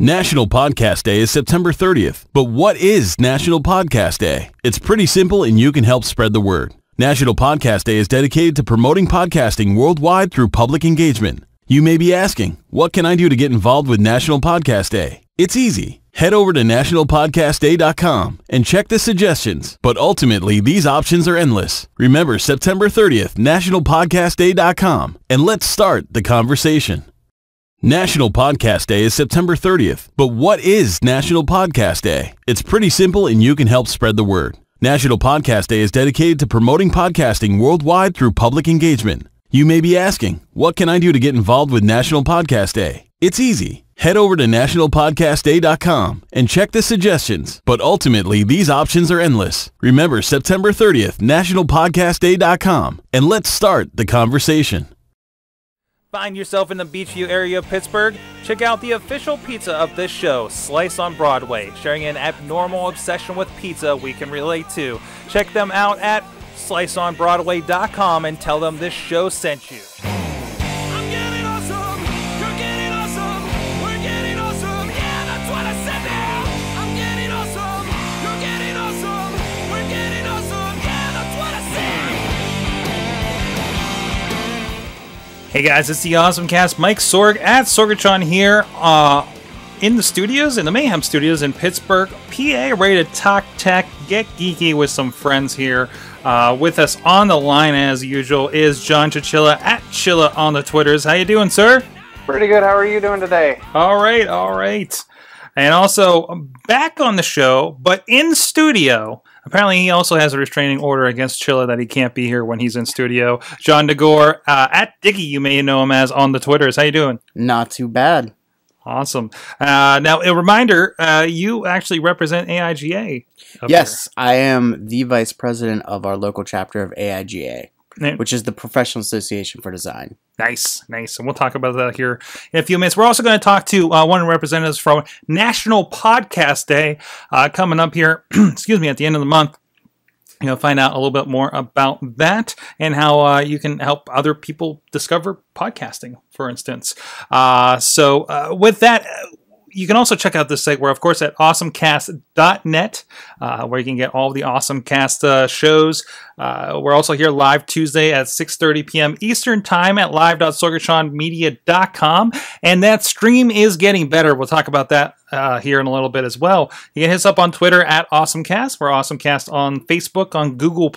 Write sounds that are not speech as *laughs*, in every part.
National Podcast Day is September 30th, but what is National Podcast Day? It's pretty simple and you can help spread the word. National Podcast Day is dedicated to promoting podcasting worldwide through public engagement. You may be asking, what can I do to get involved with National Podcast Day? It's easy. Head over to nationalpodcastday.com and check the suggestions, but ultimately these options are endless. Remember September 30th, nationalpodcastday.com, and let's start the conversation. National Podcast Day is September 30th, but what is National Podcast Day? It's pretty simple and you can help spread the word. National Podcast Day is dedicated to promoting podcasting worldwide through public engagement. You may be asking, what can I do to get involved with National Podcast Day? It's easy. Head over to nationalpodcastday.com and check the suggestions, but ultimately these options are endless. Remember September 30th, nationalpodcastday.com, and let's start the conversation. Find yourself in the Beechview area of Pittsburgh? Check out the official pizza of this show, Slice on Broadway, sharing an abnormal obsession with pizza we can relate to. Check them out at sliceonbroadway.com and tell them this show sent you. Hey guys, it's the Awesome Cast. Mike Sorg at Sorgatron here, uh, in the studios, in the Mayhem Studios in Pittsburgh, PA, ready to talk tech, get geeky with some friends here. Uh, with us on the line as usual is John Chichilla at Chilla on the Twitters. How you doing, sir? Pretty good. How are you doing today? All right, all right. And also back on the show, but in studio. Apparently, he also has a restraining order against Chilla that he can't be here when he's in studio. John DeGore uh, at Diggy, you may know him as on the Twitters. How you doing? Not too bad. Awesome. Uh, now, a reminder: uh, you actually represent AIGA. Yes, I am the vice president of our local chapter of AIGA, here. Which is the Professional Association for Design. Nice, nice. And we'll talk about that here in a few minutes. We're also going to talk to uh, one of the representatives from National Podcast Day uh, coming up here, *clears throat* excuse me, at the end of the month. You'll find out a little bit more about that and how uh, you can help other people discover podcasting, for instance. Uh, so, uh, with that, you can also check out this site. We're, of course, at awesomecast.net, uh, where you can get all the Awesomecast uh, shows. Uh, we're also here live Tuesday at 6.30 p.m. Eastern Time at live.sorgatronmedia.com. And that stream is getting better. We'll talk about that uh, here in a little bit as well. You can hit us up on Twitter at AwesomeCast. We're AwesomeCast on Facebook, on Google+.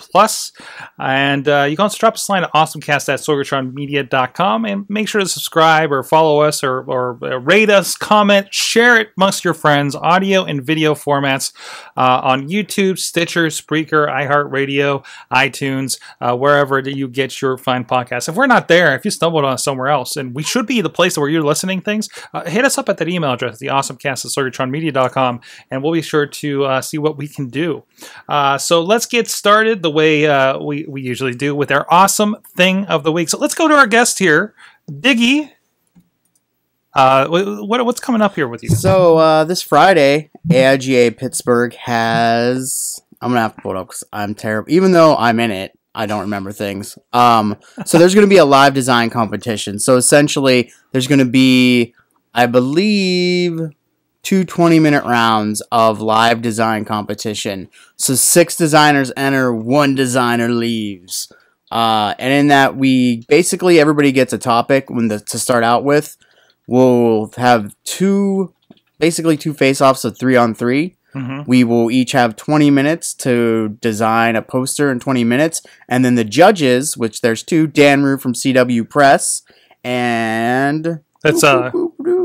And uh, you can also drop us a line at awesomecast at sorgatronmedia.com and make sure to subscribe or follow us or, or uh, rate us, comment, share it amongst your friends, audio and video formats uh, on YouTube, Stitcher, Spreaker, iHeartRadio, iTunes, uh, wherever you get your fine podcasts. If we're not there, if you stumbled on somewhere else, and we should be the place where you're listening things, uh, hit us up at that email address, the awesomecast at sorgatronmedia.com, and we'll be sure to uh, see what we can do. Uh, so let's get started the way uh, we, we usually do with our awesome thing of the week. So let's go to our guest here, Diggy. Uh, what, what's coming up here with you? So uh, this Friday, AIGA Pittsburgh has. I'm gonna have to pull it up because I'm terrible. Even though I'm in it, I don't remember things. Um, so there's gonna be a live design competition. So essentially, there's gonna be, I believe, two 20 minute rounds of live design competition. So six designers enter, one designer leaves. Uh, and in that, we basically everybody gets a topic when the, to start out with. We'll have two, basically two face-offs of three on 3 Mhm. We will each have 20 minutes to design a poster in 20 minutes, and then the judges, which there's two, Dan Rue from CW Press, and That's uh,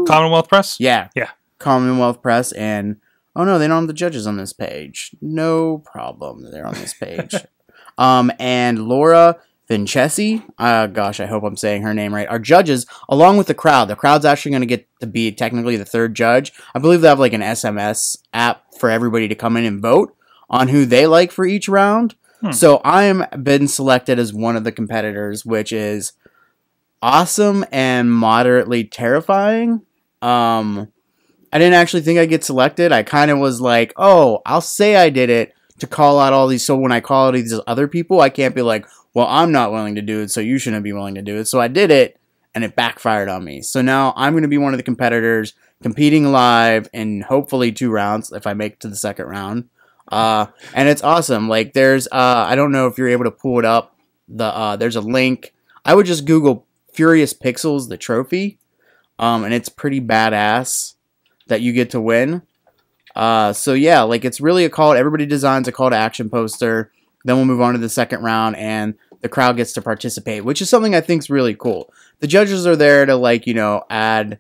Commonwealth Press? yeah, Yeah. Commonwealth Press, and oh no, they don't have the judges on this page. No problem, they're on this page. *laughs* um, and Laura Vincesi, uh, gosh, I hope I'm saying her name right. Our judges, along with the crowd. The crowd's actually going to get to be technically the third judge. I believe they have like an SMS app for everybody to come in and vote on who they like for each round. Hmm. So I'm been selected as one of the competitors, which is awesome and moderately terrifying. Um, I didn't actually think I'd get selected. I kind of was like, oh, I'll say I did it to call out all these. So when I call out these other people, I can't be like, well, I'm not willing to do it, so you shouldn't be willing to do it. So I did it, and it backfired on me. So now I'm going to be one of the competitors competing live in hopefully two rounds if I make to the second round. Uh, and it's awesome. Like there's, uh, I don't know if you're able to pull it up. The uh, there's a link. I would just Google Furious Pixels, the trophy, um, and it's pretty badass that you get to win. Uh, so yeah, like it's really a call. Everybody designs a call to action poster. Then we'll move on to the second round, and the crowd gets to participate, which is something I think is really cool. The judges are there to like you know add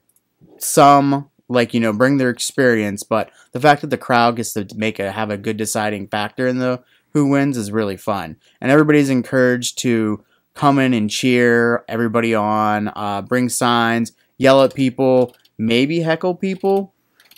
some like you know bring their experience, but the fact that the crowd gets to make a have a good deciding factor in the who wins is really fun, and everybody's encouraged to come in and cheer everybody on, uh, bring signs, yell at people, maybe heckle people.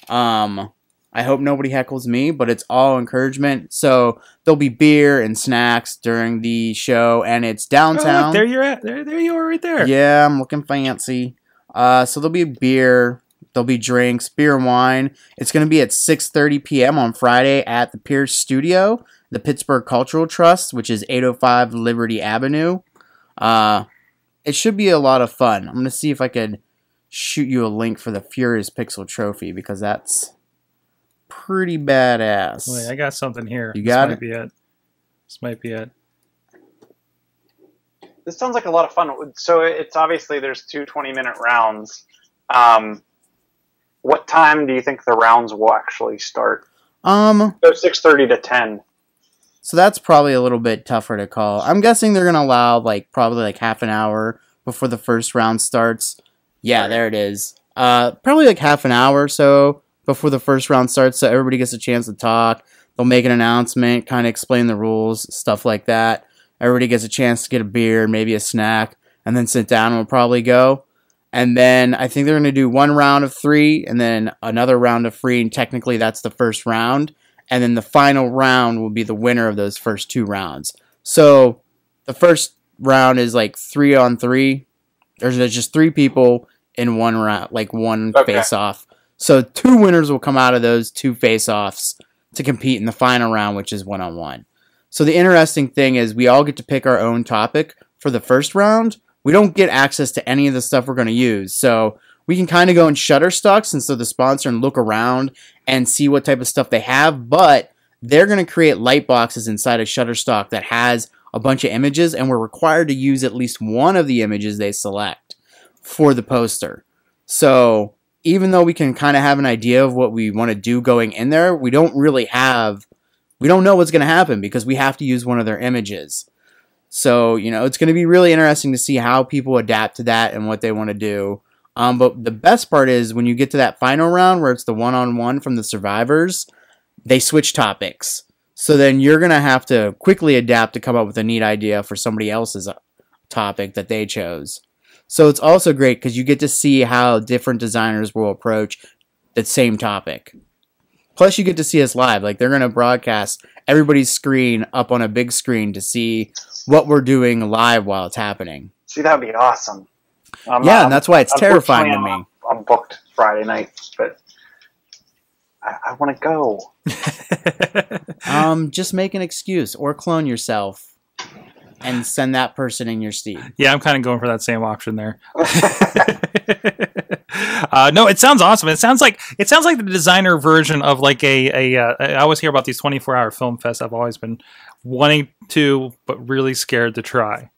Um, I hope nobody heckles me, but it's all encouragement. So there'll be beer and snacks during the show, and it's Oh, look, downtown. there you're at. There, there you are, right there. Yeah, I'm looking fancy. Uh, so there'll be beer, there'll be drinks, beer and wine. It's gonna be at 6:30 p.m. on Friday at the Pierce Studio, the Pittsburgh Cultural Trust, which is 805 Liberty Avenue. Uh, it should be a lot of fun. I'm gonna see if I could shoot you a link for the Furious Pixel Trophy because that's pretty badass. Wait, I got something here. You this got might it? be it. This might be it. This sounds like a lot of fun. So it's obviously there's two 20 minute rounds. Um, what time do you think the rounds will actually start? um, So 6:30 to 10. So that's probably a little bit tougher to call. I'm guessing they're gonna allow like probably like half an hour before the first round starts. Yeah, there it is. Uh, probably like half an hour or so before the first round starts, so everybody gets a chance to talk. They'll make an announcement, kind of explain the rules, stuff like that. Everybody gets a chance to get a beer, maybe a snack, and then sit down and we'll probably go. And then I think they're gonna do one round of three, and then another round of three, and technically that's the first round and then the final round will be the winner of those first two rounds. So the first round is like three on three. There's there's just three people in one round, like one Okay. face off. So two winners will come out of those two face offs to compete in the final round, which is one on one. So the interesting thing is we all get to pick our own topic for the first round. We don't get access to any of the stuff we're going to use. So we can kind of go in Shutterstock since they're the sponsor and look around and see what type of stuff they have, but they're going to create light boxes inside of Shutterstock that has a bunch of images, and we're required to use at least one of the images they select for the poster. So even though we can kind of have an idea of what we want to do going in there, we don't really have, we don't know what's going to happen because we have to use one of their images. So, you know, it's going to be really interesting to see how people adapt to that and what they want to do. Um, but the best part is when you get to that final round where it's the one on one from the survivors, they switch topics. So then you're going to have to quickly adapt to come up with a neat idea for somebody else's uh, topic that they chose. So it's also great because you get to see how different designers will approach the same topic. Plus, you get to see us live. Like they're going to broadcast everybody's screen up on a big screen to see what we're doing live while it's happening. See, that'd be awesome. Um, yeah, um, and that's why it's terrifying to me. I'm, I'm booked Friday night, but I, I want to go. *laughs* Um, just make an excuse or clone yourself and send that person in your steed. yeah, I'm kind of going for that same option there. *laughs* uh, no, it sounds awesome. It sounds like it sounds like the designer version of like a a. Uh, I always hear about these 24 hour film fests. I've always been wanting to, but really scared to try.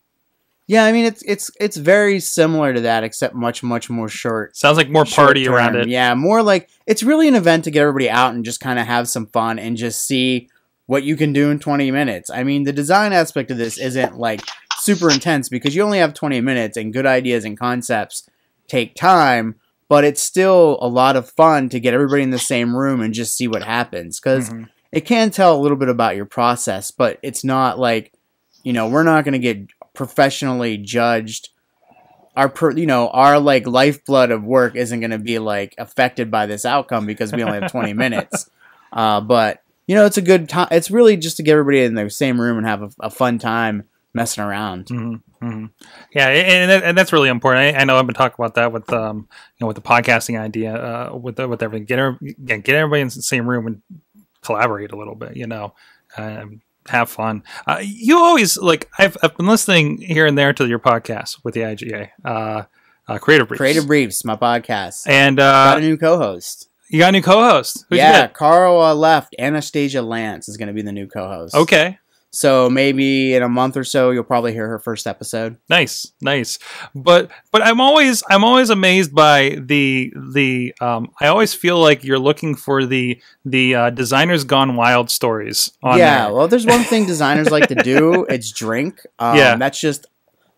Yeah, I mean it's it's it's very similar to that, except much much more short. Sounds like more party short around it. Yeah, more like it's really an event to get everybody out and just kind of have some fun and just see what you can do in 20 minutes. I mean, the design aspect of this isn't like super intense because you only have 20 minutes and good ideas and concepts take time, but it's still a lot of fun to get everybody in the same room and just see what happens cuz Mhm. it can tell a little bit about your process, but it's not like, you know, we're not going to get professionally judged. Our, per, you know, our like lifeblood of work isn't going to be like affected by this outcome because we only have 20 *laughs* minutes. Uh, but you know, it's a good time. It's really just to get everybody in the same room and have a, a fun time messing around. hmm hmm Yeah, and, and that's really important. I, I know I've been talking about that with um, you know, with the podcasting idea, uh, with the, with everything. Get every- get everybody in the same room and collaborate a little bit. You know, um, have fun. Uh, you always like I've I've been listening here and there to your podcast with the IGA. Uh, uh, Creative Briefs. Creative Briefs, my podcast. And uh, Got a new co-host. you got a new co-host. Who'd yeah? Carl uh, left. Anastasia Lance is going to be the new co-host. Okay. So maybe in a month or so, you'll probably hear her first episode. Nice, nice. But but I'm always I'm always amazed by the the um I always feel like you're looking for the the uh, designers gone wild stories on yeah, there. well, there's one thing designers like to do. *laughs* It's drink. Um, Yeah. that's just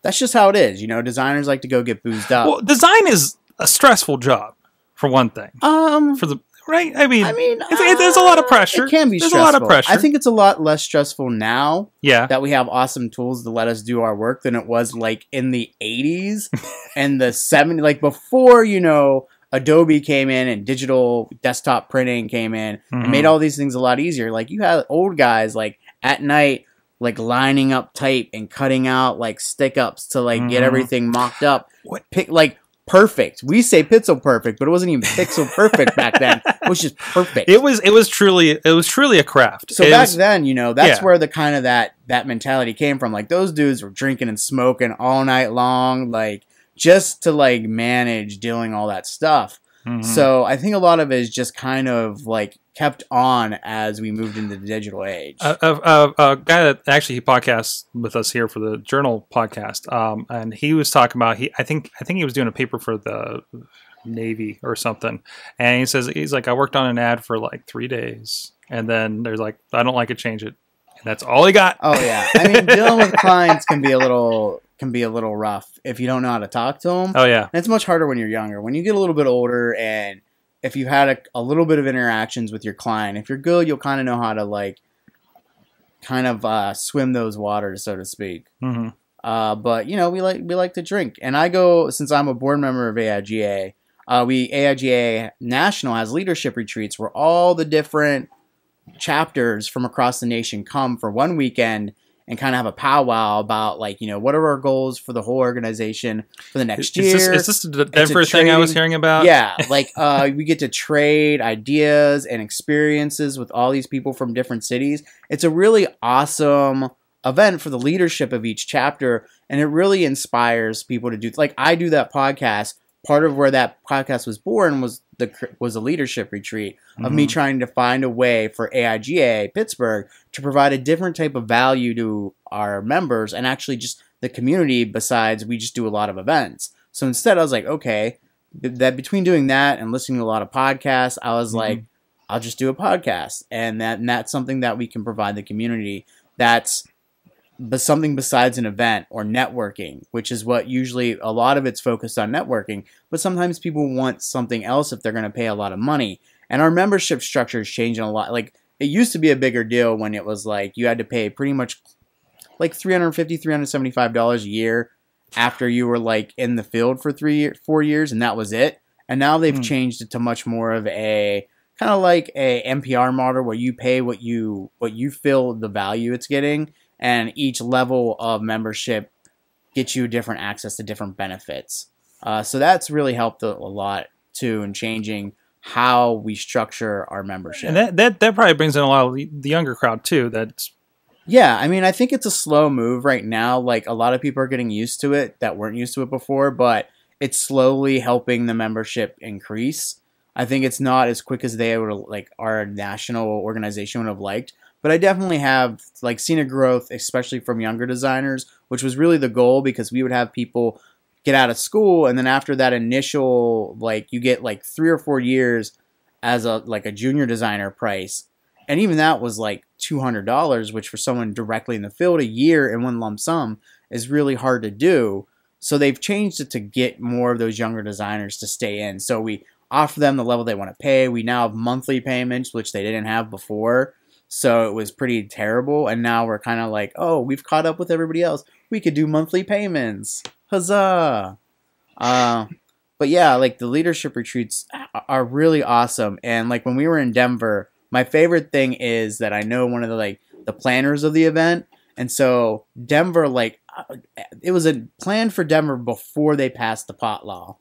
that's just how it is. You know, designers like to go get boozed up. Well, design is a stressful job for one thing. um, For the right, I mean, I mean, it's, it, there's a lot of uh, pressure. It can be There's stressful. a lot of pressure. I think it's a lot less stressful now yeah, that we have awesome tools to let us do our work than it was like in the 80s *laughs* and the 70s like before you know adobe came in and digital desktop printing came in and Mhm. made all these things a lot easier like you had old guys like at night like lining up tape and cutting out like stick ups to like get Mhm. everything mocked up What- pick like perfect we say pixel perfect but it wasn't even pixel perfect *laughs* back then it was just perfect it was it was truly it was truly a craft. so It back was- then, you know, that's Yeah. where the kind of that that mentality came from. Like those dudes were drinking and smoking all night long, like just to like manage dealing all that stuff. Mhm. So I think a lot of it is just kind of like kept on as we moved into the digital age. a, a, a, a guy that actually he podcasts with us here for the journal podcast um, and he was talking about he i think i think he was doing a paper for the navy or something and he says he's like i worked on an ad for like three days and then there's like i don't like it change it and that's all he got oh yeah, I mean *laughs* dealing with clients can be a little can be a little rough if you don't know how to talk to them. oh yeah And it's much harder when you're younger. When you get a little bit older and if you had a, a little bit of interactions with your client, if you're good, you'll kind of know how to like kind of uh, swim those waters, so to speak. hmm Uh, but you know, we like we like to drink, and I go since I'm a board member of AIGA. Uh, we AIGA National has leadership retreats where all the different chapters from across the nation come for one weekend and kind of have a powwow about like you know what are our goals for the whole organization for the next is year. this, is this the denver thing i was hearing about yeah, like uh, we get to trade ideas and experiences with all these people from different cities. It's a really awesome event for the leadership of each chapter, and it really inspires people to do. Like I do that podcast. Part of where that podcast was born was the was a leadership retreat of me Mhm. trying to find a way for AIGA Pittsburgh to provide a different type of value to our members and actually just the community. Besides, we just do a lot of events. So instead, I was like, okay, th- that between doing that and listening to a lot of podcasts, I was Mhm. like, I'll just do a podcast, and that and that's something that we can provide the community. That's but something besides an event or networking, which is what usually a lot of it's focused on networking. But sometimes people want something else if they're going to pay a lot of money. And our membership structure is changing a lot. Like it used to be a bigger deal when it was like you had to pay pretty much like 350 $375 a year after you were like in the field for three year, four years and that was it and now they've Hmm. changed it to much more of a kind of like a npr model where you pay what you what you feel the value it's getting and each level of membership gets you different access to different benefits uh, so that's really helped a, a lot too in changing how we structure our membership and that, that that probably brings in a lot of the the younger crowd too that's Yeah, I mean, I think it's a slow move right now. Like a lot of people are getting used to it that weren't used to it before, but it's slowly helping the membership increase. I think it's not as quick as they would like our national organization would have liked, but I definitely have like seen a growth, especially from younger designers, which was really the goal because we would have people get out of school and then after that initial like you get like 3 or 4 years as a like a junior designer price and even that was like two hundred dollars, which for someone directly in the field, a year in one lump sum is really hard to do. So they've changed it to get more of those younger designers to stay in. So we offer them the level they want to pay. We now have monthly payments, which they didn't have before. So it was pretty terrible. And now we're kind of like, oh, we've caught up with everybody else. We could do monthly payments. Huzzah! Uh, but yeah, like the leadership retreats are really awesome. And like when we were in Denver, my favorite thing is that I know one of the like the planners of the event, and so Denver like uh, it was a plan for Denver before they passed the pot law.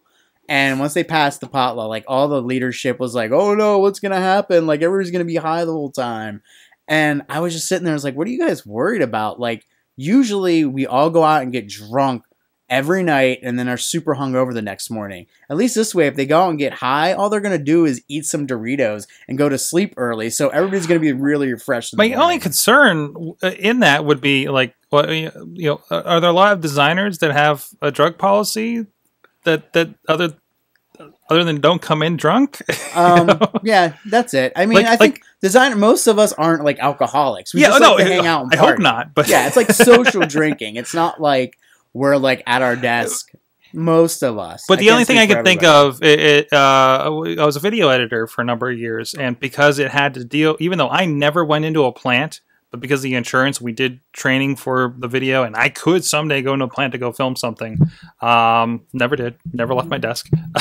And once they passed the pot law, like all the leadership was like, "Oh no, what's gonna happen? Like everybody's gonna be high the whole time." And I was just sitting there, I was like, "What are you guys worried about?" Like usually we all go out and get drunk every night and then are super hungover the next morning. At least this way, if they go out and get high, all they're gonna do is eat some Doritos and go to sleep early. So everybody's gonna be really refreshed. My only concern uh, in that would be like, what you know, are there a lot of designers that have a drug policy that that other other than don't come in drunk? *laughs* Um, know? yeah, that's it. I mean, Like- I think designer. Most of us aren't like alcoholics. We yeah, just no, like to hang out. I hope not. But Yeah, it's like *laughs* social drinking. It's not like we're like at our desk. Most of us. But the only thing I could think of, it, it uh, I was a video editor for a number of years, and because it had to deal, even though I never went into a plant, but because of the insurance, we did training for the video, and I could someday go into a plant to go film something. Um, never did, never left my desk. *laughs*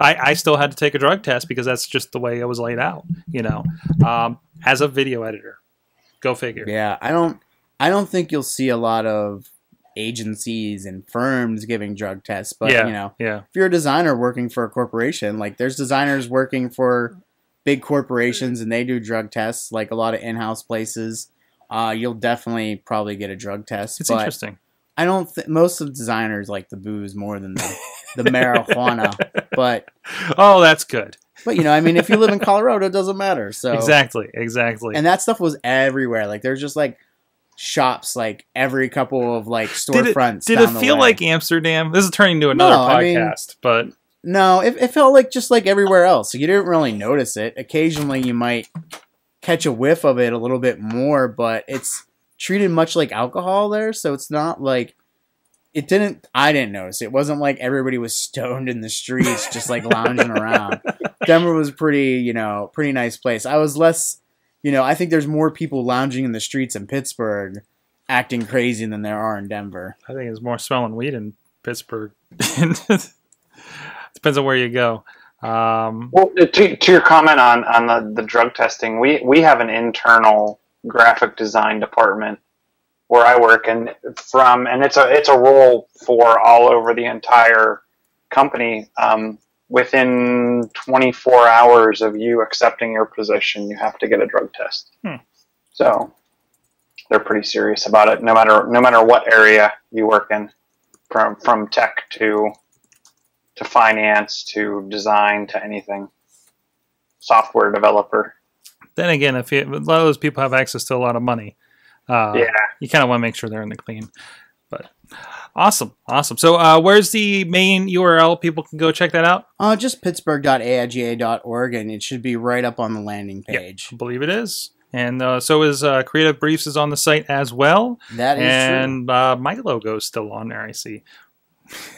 I, I still had to take a drug test because that's just the way it was laid out, you know. Um, as a video editor, go figure. Yeah, I don't. I don't think you'll see a lot of agencies and firms giving drug tests. But Yeah. you know, Yeah. if you're a designer working for a corporation, like there's designers working for big corporations and they do drug tests, like a lot of in-house places. Uh, you'll definitely probably get a drug test. It's but interesting. I don't think most of the designers like the booze more than the, the marijuana. *laughs* But Oh, that's good. but you know, I mean, if you live in Colorado, it doesn't matter. So Exactly. Exactly. and that stuff was everywhere. Like there's just like shops like every couple of like did it, storefronts. did down it the feel way. like Amsterdam? This is turning into another No, I mean- podcast, but No, it, it felt like just like everywhere else. You didn't really notice it. Occasionally, you might catch a whiff of it a little bit more, but it's treated much like alcohol there, so it's not like it didn't. I didn't notice. It wasn't like everybody was *laughs* stoned in the streets, just like lounging around. Denver was pretty, you know, pretty nice place. I was less, you know, I think there's more people lounging in the streets in Pittsburgh, acting crazy than there are in Denver. I think it's more smelling weed in Pittsburgh. *laughs* Depends on where you go. Um, Well, to, to your comment on, on the, the drug testing, we, we have an internal graphic design department where I work, and from and it's a it's a role for all over the entire company. Um, within 24 hours of you accepting your position, you have to get a drug test. Hmm. So they're pretty serious about it. No matter no matter what area you work in, from from tech to to finance to design to anything, software developer. then again, if you, a lot of those people have access to a lot of money, uh, yeah. you kind of want to make sure they're in the clean. But awesome, awesome. So, uh, where's the main URL? People can go check that out. Uh, just pittsburgh.aiga.org, and it should be right up on the landing page. I believe it is. And uh, so is uh, Creative Briefs is on the site as well. That is true. and uh, my logo is still on there. I see.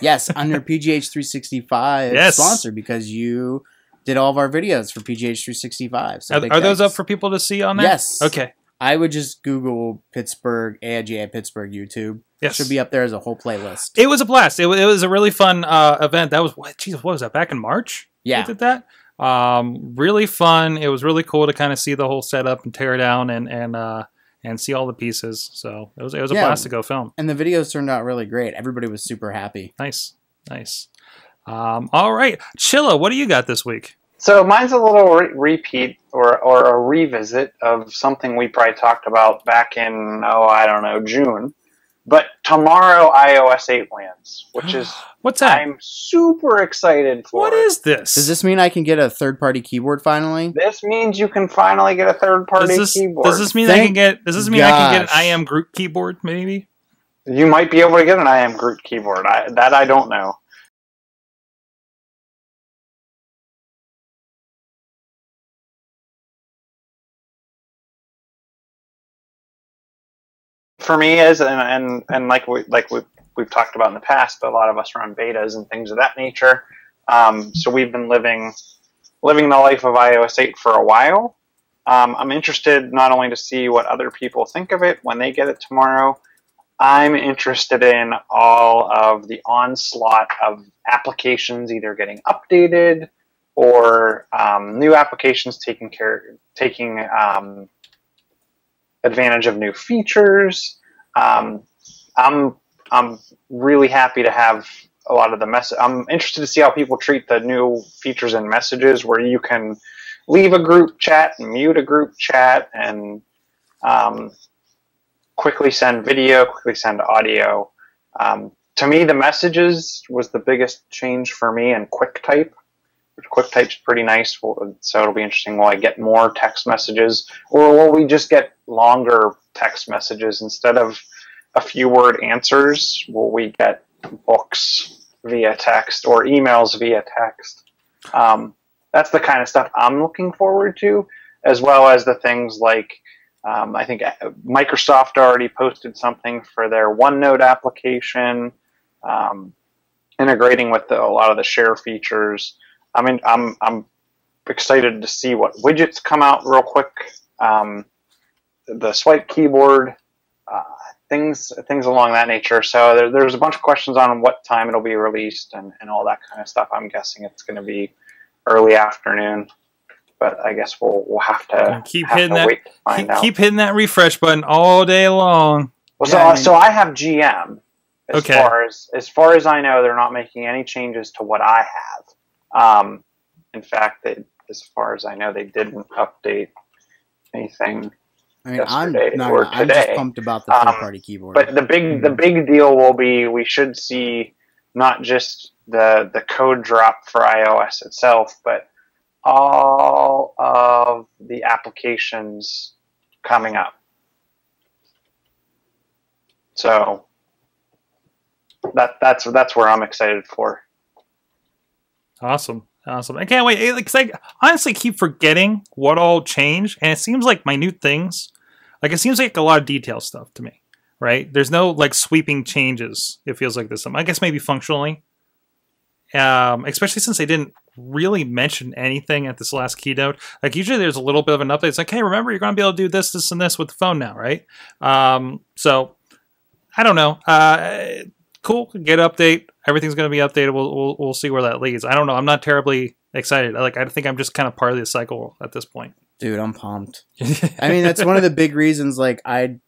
Yes, under *laughs* PGH 365 Yes. sponsor because you did all of our videos for PGH 365. So Are, are those up for people to see on there? Yes. Okay. I would just Google Pittsburgh AIGA Pittsburgh YouTube. Yes. Should be up there as a whole playlist. It was a blast. It, wa- it was a really fun uh, event. That was what? Jesus, what was that? Back in March? Yeah. we did that. Um, really fun. It was really cool to kind of see the whole setup and tear down and and uh, and see all the pieces. So it was it was a Yeah. blast to go film. And the videos turned out really great. Everybody was super happy. Nice, nice. Um, all right, Chilla, what do you got this week? So mine's a little re- repeat or, or a revisit of something we probably talked about back in, oh, I don't know, June. But tomorrow iOS 8 lands, which is, *gasps* What's that? I'm super excited for. what is this? Does this mean I can get a third party keyboard finally? This means you can finally get a third party does this, keyboard. does this mean I can get? Does this mean I can get an gosh. I am Groot keyboard? Maybe. You might be able to get an I am Groot keyboard. I, that I don't know. For me, is and and, and like we like we we've talked about in the past, but a lot of us run betas and things of that nature. Um, so we've been living living the life of iOS 8 for a while. Um, I'm interested not only to see what other people think of it when they get it tomorrow, I'm interested in all of the onslaught of applications either getting updated or um, new applications taking care taking um, advantage of new features. Um, I'm I'm really happy to have a lot of the mess. I'm interested to see how people treat the new features and messages where you can leave a group chat and mute a group chat and um, quickly send video, quickly send audio. Um, to me, the messages was the biggest change for me, and QuickType. QuickType's pretty nice, so it'll be interesting. Will I get more text messages, or will we just get longer text messages instead of a few word answers? Will we get books via text or emails via text? Um, that's the kind of stuff I'm looking forward to, as well as the things like um, I think uh, Microsoft already posted something for their OneNote application, um, integrating with the, a lot of the share features. I mean, I'm I'm excited to see what widgets come out real quick. Um, the swipe keyboard, uh, things things along that nature. So there, there's a bunch of questions on what time it'll be released and, and all that kind of stuff. I'm guessing it's going to be early afternoon, but I guess we'll we'll have to Keep have hitting to that- wait to find Keep, out. keep hitting that refresh button all day long. Well, Yeah, so, I mean- so I have GM. As Okay. far as as far as I know, they're not making any changes to what I have. Um, in fact, they, as far as I know, they didn't update anything. I mean, I'm not. or I'm just today. pumped about the Um, third-party keyboard. But the big the big deal will be we should see not just the the code drop for iOS itself, but all of the applications coming up. So that that's that's where I'm excited for. Awesome. Awesome. I can't wait. Because I honestly keep forgetting what all changed, and it seems like minute things. Like it seems like a lot of detail stuff to me, right? There's no like sweeping changes. It feels like this. I guess maybe functionally, um, especially since they didn't really mention anything at this last keynote. Like usually, there's a little bit of an update. It's like, hey, remember you're going to be able to do this, this, and this with the phone now, right? Um, so I don't know. Uh, cool. Get update. Everything's going to be updated. We'll, we'll we'll see where that leads. I don't know. I'm not terribly excited. Like I think I'm just kind of part of the cycle at this point. Dude, I'm pumped. *laughs* I mean, that's one of the big reasons. Like, I,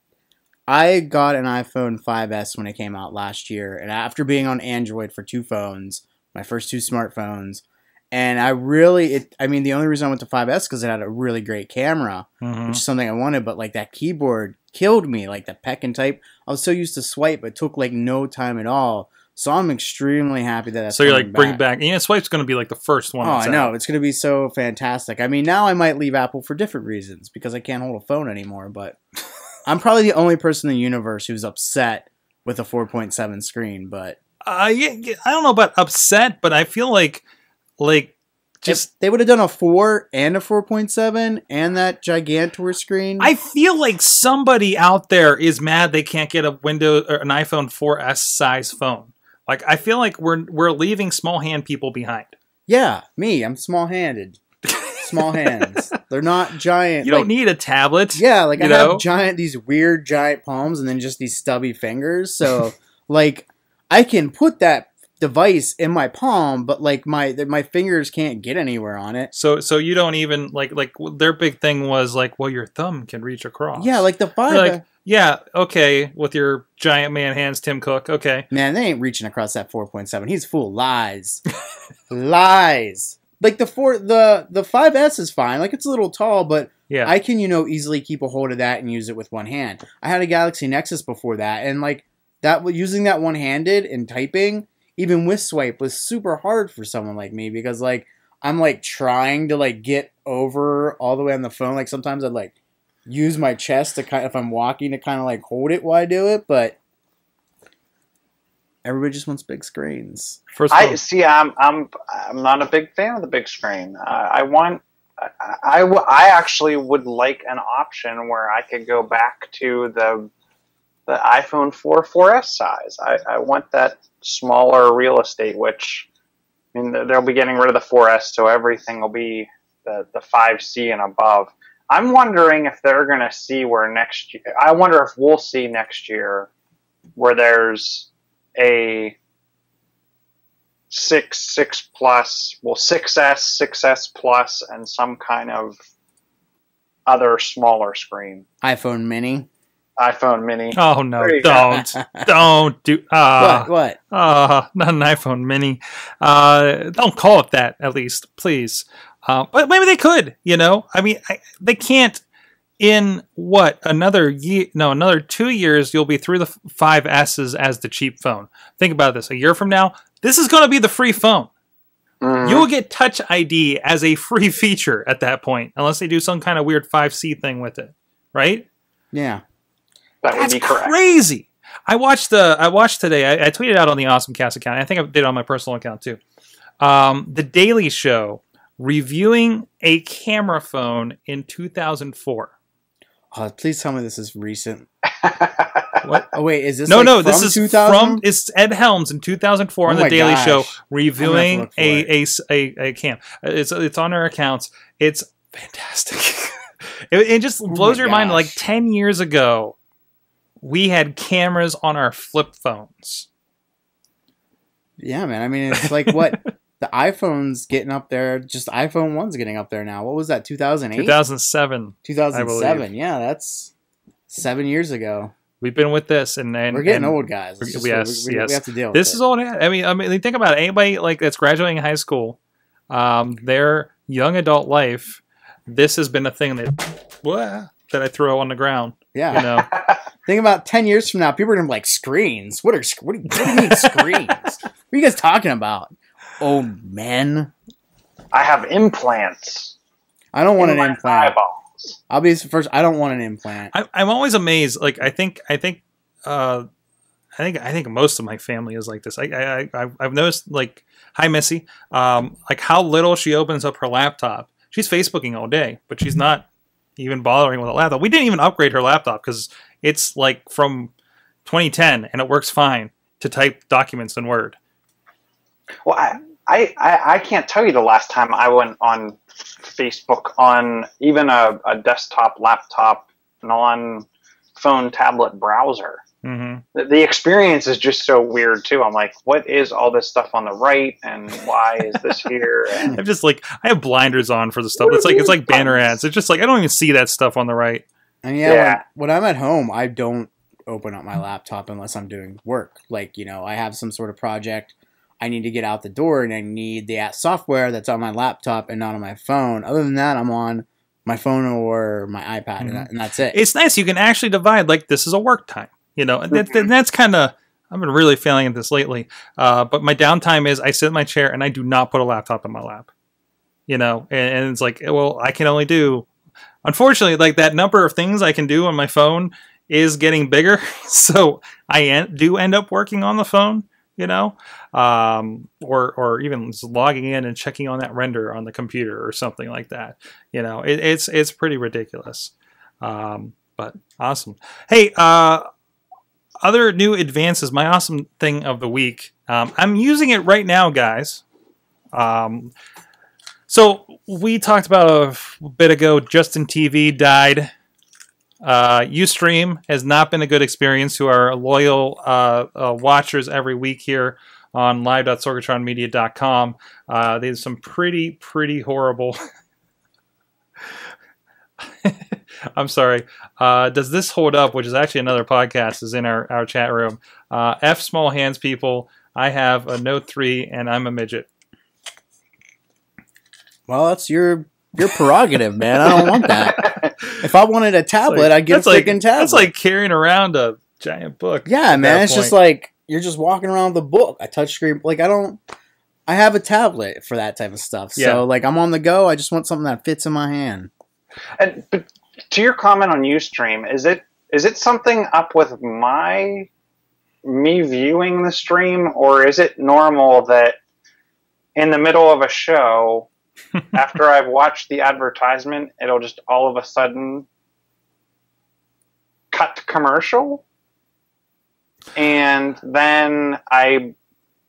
I got an iPhone 5s when it came out last year, and after being on Android for two phones, my first two smartphones, and I really, it. I mean, the only reason I went to 5s because it had a really great camera, Mhm. which is something I wanted. But like that keyboard killed me. Like the peck and type, I was so used to swipe, it took like no time at all. So I'm extremely happy that that's So you're like bring back. Yeah, Swipe's going to be like the first one. Oh, I know. out. It's going to be so fantastic. I mean, now I might leave Apple for different reasons because I can't hold a phone anymore, but *laughs* I'm probably the only person in the universe who's upset with a 4.7 screen, but Uh, yeah, I don't know about upset, but I feel like like just if they would have done a 4 and a 4.7 and that gigantor screen. I feel like somebody out there is mad they can't get a window or an iPhone 4S size phone. Like I feel like we're we're leaving small hand people behind. yeah, me. I'm small-handed. *laughs* Small hands. They're not giant. You don't need a tablet. Yeah, like I know? have giant these weird giant palms and then just these stubby fingers. So *laughs* like I can put that device in my palm, but like my my fingers can't get anywhere on it. So so you don't even like like their big thing was like well your thumb can reach across. Yeah, like the five. Like yeah okay with your giant man hands Tim Cook okay man, they ain't reaching across that four point seven. He's full of lies, *laughs* lies. Like the four, the the 5S is fine. Like it's a little tall, but yeah I can you know easily keep a hold of that and use it with one hand. I had a Galaxy Nexus before that, and like that using that one handed and typing, even with swipe, was super hard for someone like me because like I'm like trying to like get over all the way on the phone. Like sometimes I'd like use my chest to kind of, if I'm walking to kind of like hold it while I do it, but everybody just wants big screens. first I all, see. I'm I'm I'm not a big fan of the big screen. Uh, I want. I, I, w- I actually would like an option where I could go back to the the iPhone 4 4S size. I, I want that smaller real estate, which I mean they'll be getting rid of the 4S, so everything will be the the 5C and above. I'm wondering if they're going to see where next year. I wonder if we'll see next year where there's a six, six plus, well, six S, six S plus, and some kind of other smaller screen. iPhone Mini. iPhone Mini. oh no There you go. don't *laughs* don't do uh what? What? uh not an iPhone Mini uh don't call it that at least please uh, but maybe they could you know I mean I, they can't in what another year? No, another two years. You'll be through the five S's as the cheap phone. Think about this. A year from now, this is going to be the free phone. Mhm. You will get Touch ID as a free *laughs* feature at that point, unless they do some kind of weird 5C thing with it, right? Yeah. That would That's be correct. crazy. I watched the. I watched today. I, I tweeted out on the Awesome Cast account. I think I did it on my personal account too. Um, the Daily Show reviewing a camera phone in 2004. Oh, please tell me this is recent. *laughs* What? Oh wait, is this no, like no. This is 2000? from. It's Ed Helms in 2004 on Oh the Daily gosh. Show reviewing look for a, it. a s- a a cam. It's it's on our accounts. It's fantastic. *laughs* it, it just blows Oh my your mind. Like 10 years ago, we had cameras on our flip phones. Yeah, man. I mean, it's like what *laughs* the iPhone's getting up there. Just iPhone one's getting up there now. What was that? 2008, 2007. 2007. Yeah, that's seven years ago. We've been with this, and, and We're getting and old, guys. Just- yes, we, we, yes. we have to deal with This is all. it had. I mean, I mean, think about it. Anybody like that's graduating high school, um, their young adult life. This has been a thing that, Wah, *laughs* that I throw on the ground. yeah. You know, *laughs* Think about ten years from now, people are gonna be like screens. What are sc- what do, what do you mean screens? *laughs* what are you guys talking about? Oh men. I have implants. I don't want an implant. Eyeballs. I'll be first. I don't want an implant. I, I'm always amazed. Like I think, I think, uh, I think, I think most of my family is like this. I, I, I I've noticed like, hi Missy, um, like how little she opens up her laptop. She's Facebooking all day, but she's not even bothering with a laptop. We didn't even upgrade her laptop because it's like from 2010 and it works fine to type documents in Word. Well, I, I, I, can't tell you the last time I went on Facebook on even a, a desktop, laptop, non phone, tablet browser. hmm The, the experience is just so weird too. I'm like, what is all this stuff on the right, and why is this *laughs* here? And I'm just like I have blinders on for the stuff. It's like it's like banner ads. It's just like I don't even see that stuff on the right. And yeah, Yeah. When, when I'm at home, I don't open up my laptop unless I'm doing work. Like, you know, I have some sort of project I need to get out the door and I need the app software that's on my laptop and not on my phone. Other than that, I'm on my phone or my iPad and, that, and that's it. It's nice. You can actually divide like this is a work time. You know, and, that, and that's kind of I've been really failing at this lately. Uh, but my downtime is I sit in my chair and I do not put a laptop in my lap. You know, and, and it's like well I can only do. Unfortunately, like that number of things I can do on my phone is getting bigger, *laughs* so I en- do end up working on the phone. You know, um, or or even logging in and checking on that render on the computer or something like that. You know, it, it's it's pretty ridiculous. Um, but awesome. Hey, uh, other new advances. My awesome thing of the week. Um, I'm using it right now, guys. Um, so we talked about a bit ago. Justin TV died. Uh, UStream has not been a good experience to our loyal uh, uh, watchers every week here on live.sorgatronmedia.com. Uh, there's some pretty, pretty horrible. *laughs* I'm sorry. Uh, does this hold up? Which is actually another podcast, is in our, our chat room. Uh, F small hands, people. I have a Note 3 and I'm a midget. Well, that's your your prerogative, man. I don't want that. *laughs* If I wanted a tablet, Like, I'd get a that's like, tablet. That's like carrying around a giant book. Yeah, man. that It's just like you're just walking around with a book, a touchscreen. Like I don't. I have a tablet for that type of stuff. So Yeah. like I'm on the go. I just want something that fits in my hand. And but to your comment on UStream, is it is it something up with my me viewing the stream, or is it normal that in the middle of a show, after I've watched the advertisement, it'll just all of a sudden cut commercial, and then I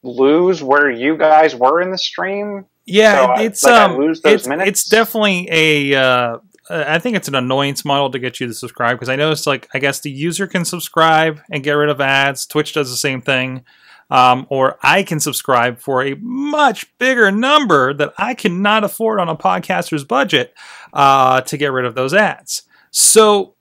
lose where you guys were in the stream? Yeah, So I- it's like, I um, lose those it's minutes? it's definitely a. Uh, I think it's an annoyance model to get you to subscribe because I noticed, like, I guess the user can subscribe and get rid of ads. Twitch does the same thing, um, or I can subscribe for a much bigger number that I cannot afford on a podcaster's budget uh, to get rid of those ads. So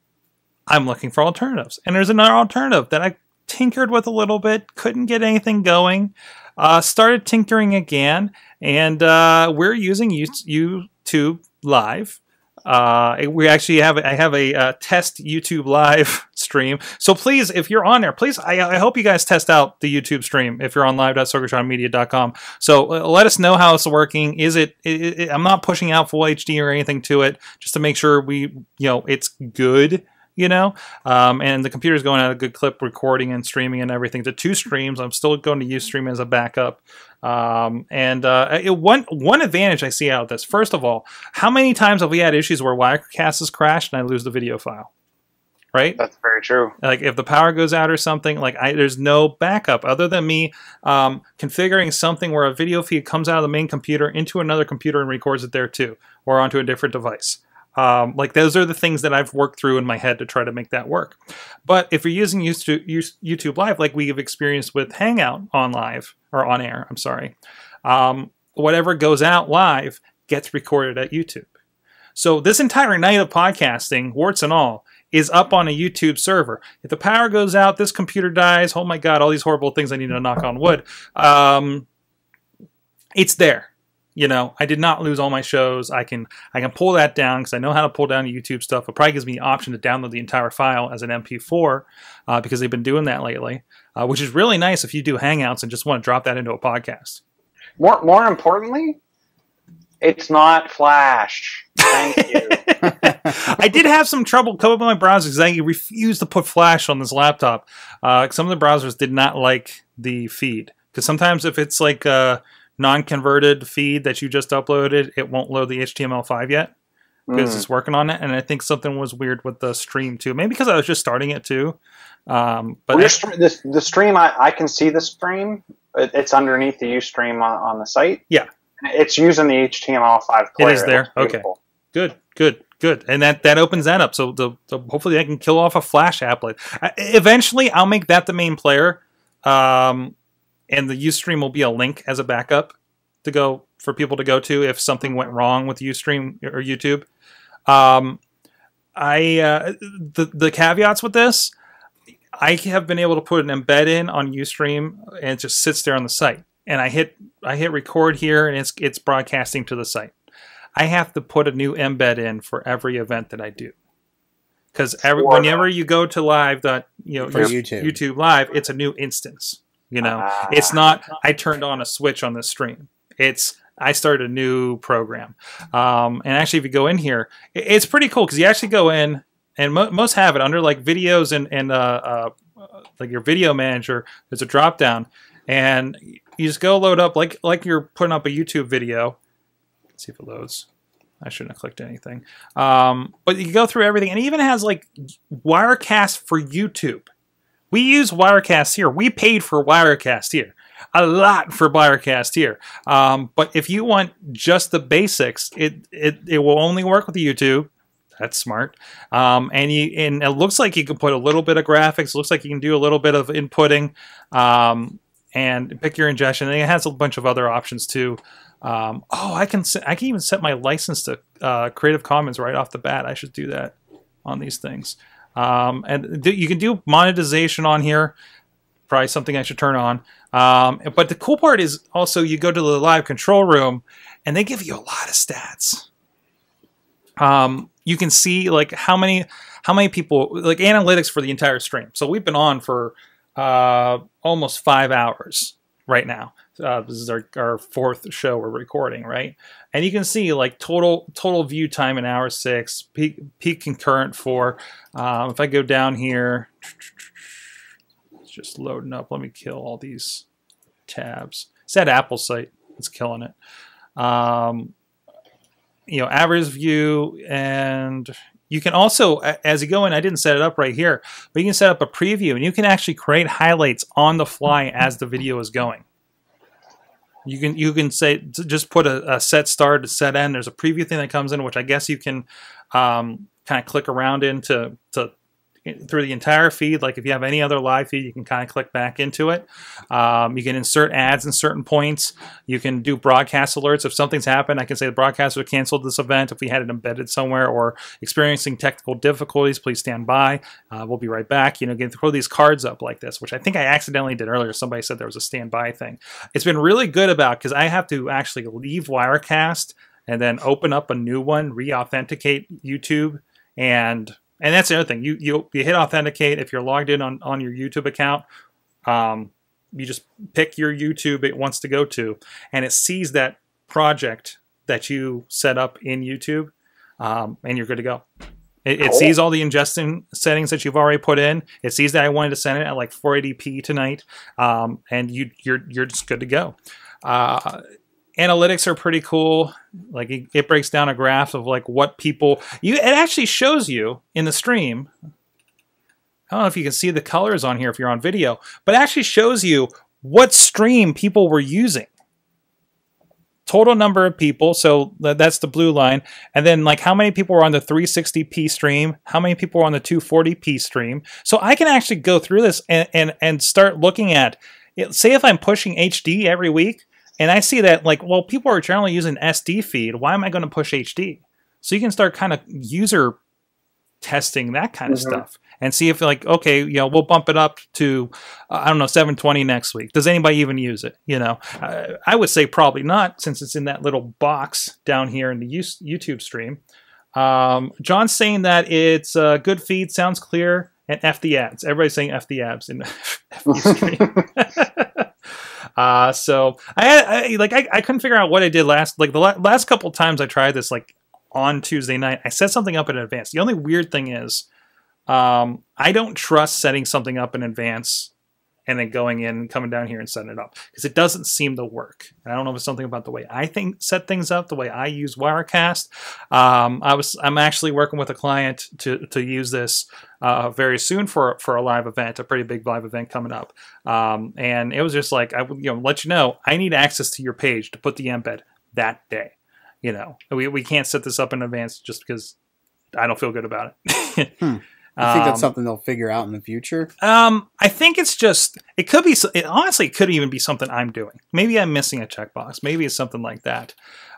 I'm looking for alternatives, and there's another alternative that I tinkered with a little bit, couldn't get anything going. Uh, started tinkering again, and uh, we're using YouTube Live Uh, we actually have I have a uh, test YouTube live *laughs* stream. So please, if you're on there, please I, I hope you guys test out the YouTube stream if you're on live.sorgatronmedia.com. So uh, let us know how it's working. Is it, it, it? I'm not pushing out full HD or anything to it, just to make sure we you know it's good. You know, um, and the computer's going at a good clip, recording and streaming and everything to two streams. I'm still going to use Stream as a backup. Um, and uh, it, one one advantage I see out of this, first of all, how many times have we had issues where Wirecast has crashed and I lose the video file? Right? That's very true. Like if the power goes out or something, like I, there's no backup other than me um, configuring something where a video feed comes out of the main computer into another computer and records it there too, or onto a different device. Um, like those are the things that I've worked through in my head to try to make that work. But if you're using YouTube, YouTube Live, like we have experienced with Hangout on live or on air, I'm sorry, um, whatever goes out live gets recorded at YouTube. So this entire night of podcasting, warts and all, is up on a YouTube server. If the power goes out, this computer dies. Oh my God! All these horrible things I need to knock on wood. Um, it's there you know i did not lose all my shows i can i can pull that down because i know how to pull down youtube stuff it probably gives me the option to download the entire file as an mp4 uh, because they've been doing that lately uh, which is really nice if you do hangouts and just want to drop that into a podcast More more importantly, it's not Flash. Thank you. *laughs* *laughs* I did have some trouble coming up with my browser because I refused to put Flash on this laptop. Uh, some of the browsers did not like the feed because sometimes if it's like a non-converted feed that you just uploaded, it won't load the HTML5 yet because Mm. it's working on it. And I think something was weird with the stream too. Maybe because I was just starting it too. Um, but Well, your str- this, the stream, I, I can see the stream. It, it's underneath the UStream on, on the site. Yeah. It's using the HTML5 player. is there? looks Okay. Good, good, good, and that that opens that up. So the, the hopefully I can kill off a Flash applet. I, eventually, I'll make that the main player, um, and the UStream will be a link as a backup to go for people to go to if something went wrong with UStream or YouTube. Um, I uh, the the caveats with this, I have been able to put an embed in on UStream and it just sits there on the site. And I hit I hit record here and it's it's broadcasting to the site. I have to put a new embed in for every event that I do. Because whenever you go to live dot you know YouTube. YouTube live, it's a new instance. You know, Ah. it's not I turned on a switch on the stream. It's I started a new program. Um, and actually, if you go in here, it- it's pretty cool because you actually go in, and mo- most have it under like videos and and uh, uh, like your video manager. There's a drop down, and you just go load up like like you're putting up a YouTube video. Let's see if it loads. I shouldn't have clicked anything. Um, but you go through everything, and it even has like Wirecast for YouTube. We use Wirecast here. We paid for Wirecast here. A lot for Wirecast here. Um, but if you want just the basics, it, it it will only work with YouTube. That's smart. Um, and you and it looks like you can put a little bit of graphics. It Looks like you can do a little bit of inputting, um, and pick your ingestion. And it has a bunch of other options too. Um, oh, I can I can even set my license to uh, Creative Commons right off the bat. I should do that on these things. Um, and th- you can do monetization on here. Probably something I should turn on. Um, but the cool part is also you go to the live control room, and they give you a lot of stats. Um, you can see like how many how many people like analytics for the entire stream. So we've been on for uh, almost five hours right now. Uh, this is our, our fourth show we're recording, right? And you can see like total total view time in hour six, peak peak concurrent four. Um, if I go down here, it's just loading up. Let me kill all these tabs. It's that Apple site. It's killing it. Um, you know, average view, and you can also, as you go in, I didn't set it up right here, but you can set up a preview, and you can actually create highlights on the fly as the video is going. You can you can say just put a, a set start, a set end. There's a preview thing that comes in, which I guess you can um, kind of click around into to through the entire feed. Like if you have any other live feed, you can kind of click back into it. Um, you can insert ads in certain points. You can do broadcast alerts if something's happened. I can say the broadcaster canceled this event if we had it embedded somewhere or experiencing technical difficulties. Please stand by. Uh, we'll be right back. You know, again, throw these cards up like this, which I think I accidentally did earlier. Somebody said there was a standby thing. It's been really good about because I have to actually leave Wirecast and then open up a new one, re-authenticate YouTube, and and that's the other thing. You you you hit authenticate if you're logged in on on your YouTube account. Um, you just pick your YouTube it wants to go to, and it sees that project that you set up in YouTube, um, and you're good to go. It, it sees all the ingestion settings that you've already put in. It sees that I wanted to send it at like 480p tonight, um, and you you're you're just good to go. Uh, analytics are pretty cool. Like it, it breaks down a graph of like what people you. It actually shows you in the stream. I don't know if you can see the colors on here if you're on video, but actually shows you what stream people were using. Total number of people, so tha- that's the blue line, and then like how many people were on the 360p stream, how many people were on the 240p stream. So I can actually go through this and and, and start looking at. Say if I'm pushing HD every week, and I see that like, well, people are generally using SD feed. Why am I going to push HD? So you can start kind of user testing that kind of Mhm. stuff and see if like okay you know we'll bump it up to uh, i don't know 720 next week does anybody even use it you know uh, i would say probably not since it's in that little box down here in the youtube stream um, john's saying that it's a good feed sounds clear and f the ads everybody's saying f the ads in the *laughs* F the stream *laughs* *laughs* uh, so I, I like I, I couldn't figure out what I did last like the la- last couple times I tried this like on Tuesday night I set something up in advance. The only weird thing is um, I don't trust setting something up in advance and then going in and coming down here and setting it up because it doesn't seem to work. And I don't know if it's something about the way I think set things up, the way I use Wirecast. Um, I was I'm actually working with a client to to use this uh, very soon for for a live event, a pretty big live event coming up. Um, and it was just like I would you know let you know I need access to your page to put the embed that day. You know we we can't set this up in advance just because I don't feel good about it. Hmm. *laughs* I think that's Um, something they'll figure out in the future. um, I think it's just it could be. It, honestly, it could even be something I'm doing. Maybe I'm missing a checkbox. Maybe it's something like that.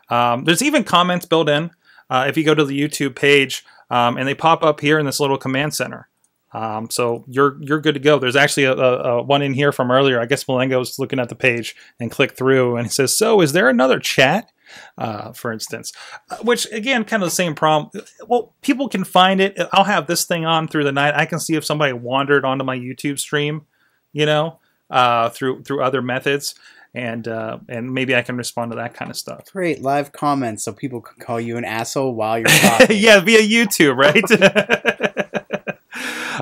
Um, there's even comments built in. Uh, if you go to the YouTube page, um, and they pop up here in this little command center. Um, so you're you're good to go. There's actually a, a, a one in here from earlier. I guess Malengo's looking at the page and clicked through, and it says, "So, is there another chat?" Uh, for instance, Uh, which again, kind of the same problem. Well, people can find it. I'll have this thing on through the night. I can see if somebody wandered onto my YouTube stream, you know, uh, through through other methods, and uh, and maybe I can respond to that kind of stuff. Create live comments so people can call you an asshole while you're *laughs* talking. yeah, via YouTube, right?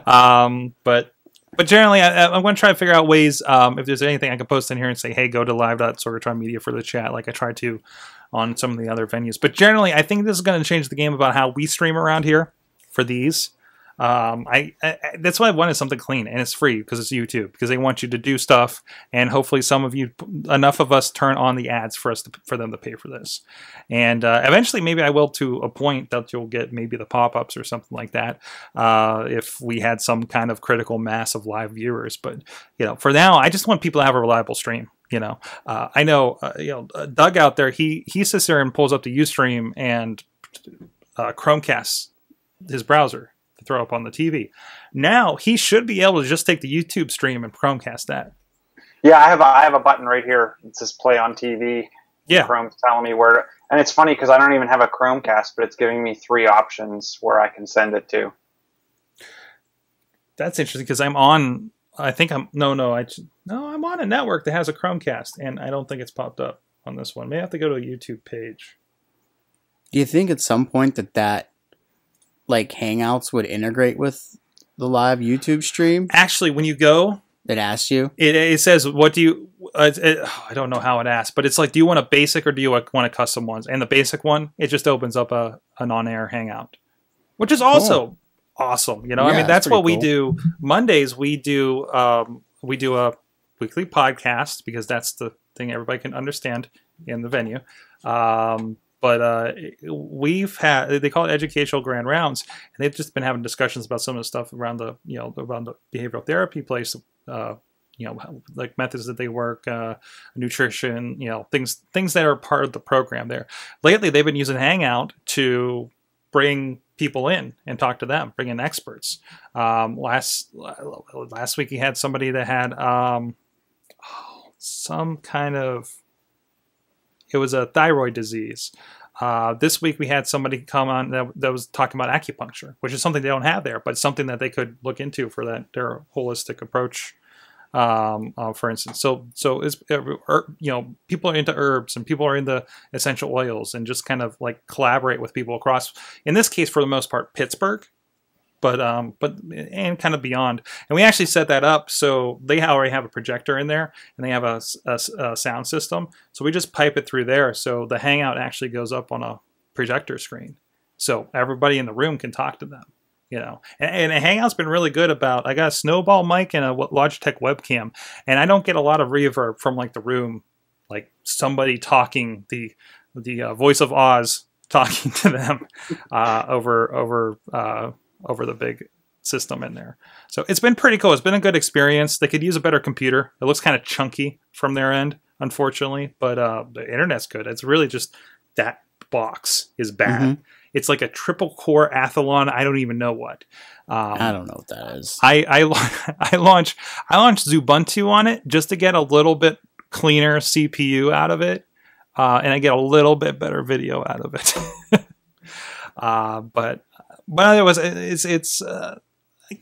*laughs* um, but but generally, I, I'm going to try to figure out ways. Um, if there's anything I can post in here and say, "Hey, go to live.sorgatron media for the chat," like I try to on some of the other venues. But generally, I think this is going to change the game about how we stream around here for these. Um, I, I that's why I wanted something clean and it's free because it's YouTube because they want you to do stuff and hopefully some of you enough of us turn on the ads for us to, for them to pay for this and uh, eventually maybe I will to a point that you'll get maybe the pop-ups or something like that uh, if we had some kind of critical mass of live viewers but you know for now I just want people to have a reliable stream you know uh, I know uh, you know uh, Doug out there he he sits there and pulls up the UStream and uh, Chromecast his browser to throw up on the TV. Now he should be able to just take the YouTube stream and Chromecast that. Yeah, I have a, I have a button right here. It says play on TV. Yeah, Chrome's telling me where, to, and it's funny because I don't even have a Chromecast, but it's giving me three options where I can send it to. that's interesting because I'm on. I think I'm no no I no I'm on a network that has a Chromecast and I don't think it's popped up on this one. May have to go to a YouTube page. Do you think at some point that that like Hangouts would integrate with the live YouTube stream Actually, when you go, it asks you? it, it says what do you uh, it, it- I don't know how it asks, but it's like do you want a basic or do you want a custom ones? And the basic one, it just opens up a an on-air hangout, which is also awesome. You know, I mean that's that's what pretty we do. Mondays we do um, we do a weekly podcast because that's the thing everybody can understand in the venue. Um, but uh, we've had they call it educational grand rounds, and they've just been having discussions about some of the stuff around the you know around the behavioral therapy place. Uh, you know, like methods that they work, uh, nutrition, you know, things things that are part of the program there. Lately, they've been using Hangout to bring people in and talk to them, bring in experts. Um, last last week, he had somebody that had um, some kind of it was a thyroid disease, Uh, this week we had somebody come on that, that was talking about acupuncture, which is something they don't have there, but something that they could look into for that their holistic approach. Um, uh, for instance, so so is er, you know people are into herbs and people are into essential oils and just kind of like collaborate with people across. In this case, for the most part, Pittsburgh but um, but and kind of beyond. And we actually set that up so they already have a projector in there and they have a sound system. So we just pipe it through there, so the Hangout actually goes up on a projector screen, so everybody in the room can talk to them. You know, and, and Hangout's been really good about. I got a snowball mic and a Logitech webcam, and I don't get a lot of reverb from like the room, like somebody talking the the uh, voice of Oz talking *laughs* to them uh, over over uh, over the big system in there. So it's been pretty cool. It's been a good experience. They could use a better computer. It looks kind of chunky from their end, unfortunately, but uh, the internet's good. It's really just that box is bad. Mhm. It's like a triple core Athlon. I don't even know what. Um, I don't know what that is. I I, *laughs* I launched I launched Ubuntu on it just to get a little bit cleaner CPU out of it, uh, and I get a little bit better video out of it. *laughs* uh, but but otherwise, it's it's uh,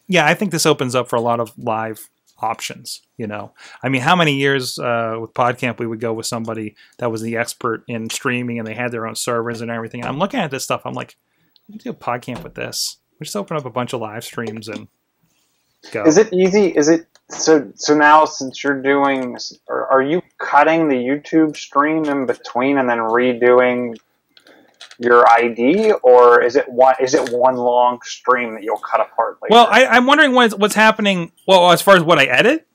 yeah. I think this opens up for a lot of live options. You know, I mean, how many years uh, with PodCamp we would go with somebody that was the expert in streaming and they had their own servers and everything. I'm looking at this stuff. I'm like, do a PodCamp with this. We just open up a bunch of live streams and go. Is it easy? Is it so? So now, since you're doing, are, are you cutting the YouTube stream in between and then redoing your ID, or is it one? Is it one long stream that you'll cut apart later? Well, I, I'm wondering what's what's happening. Well, as far as what I edit,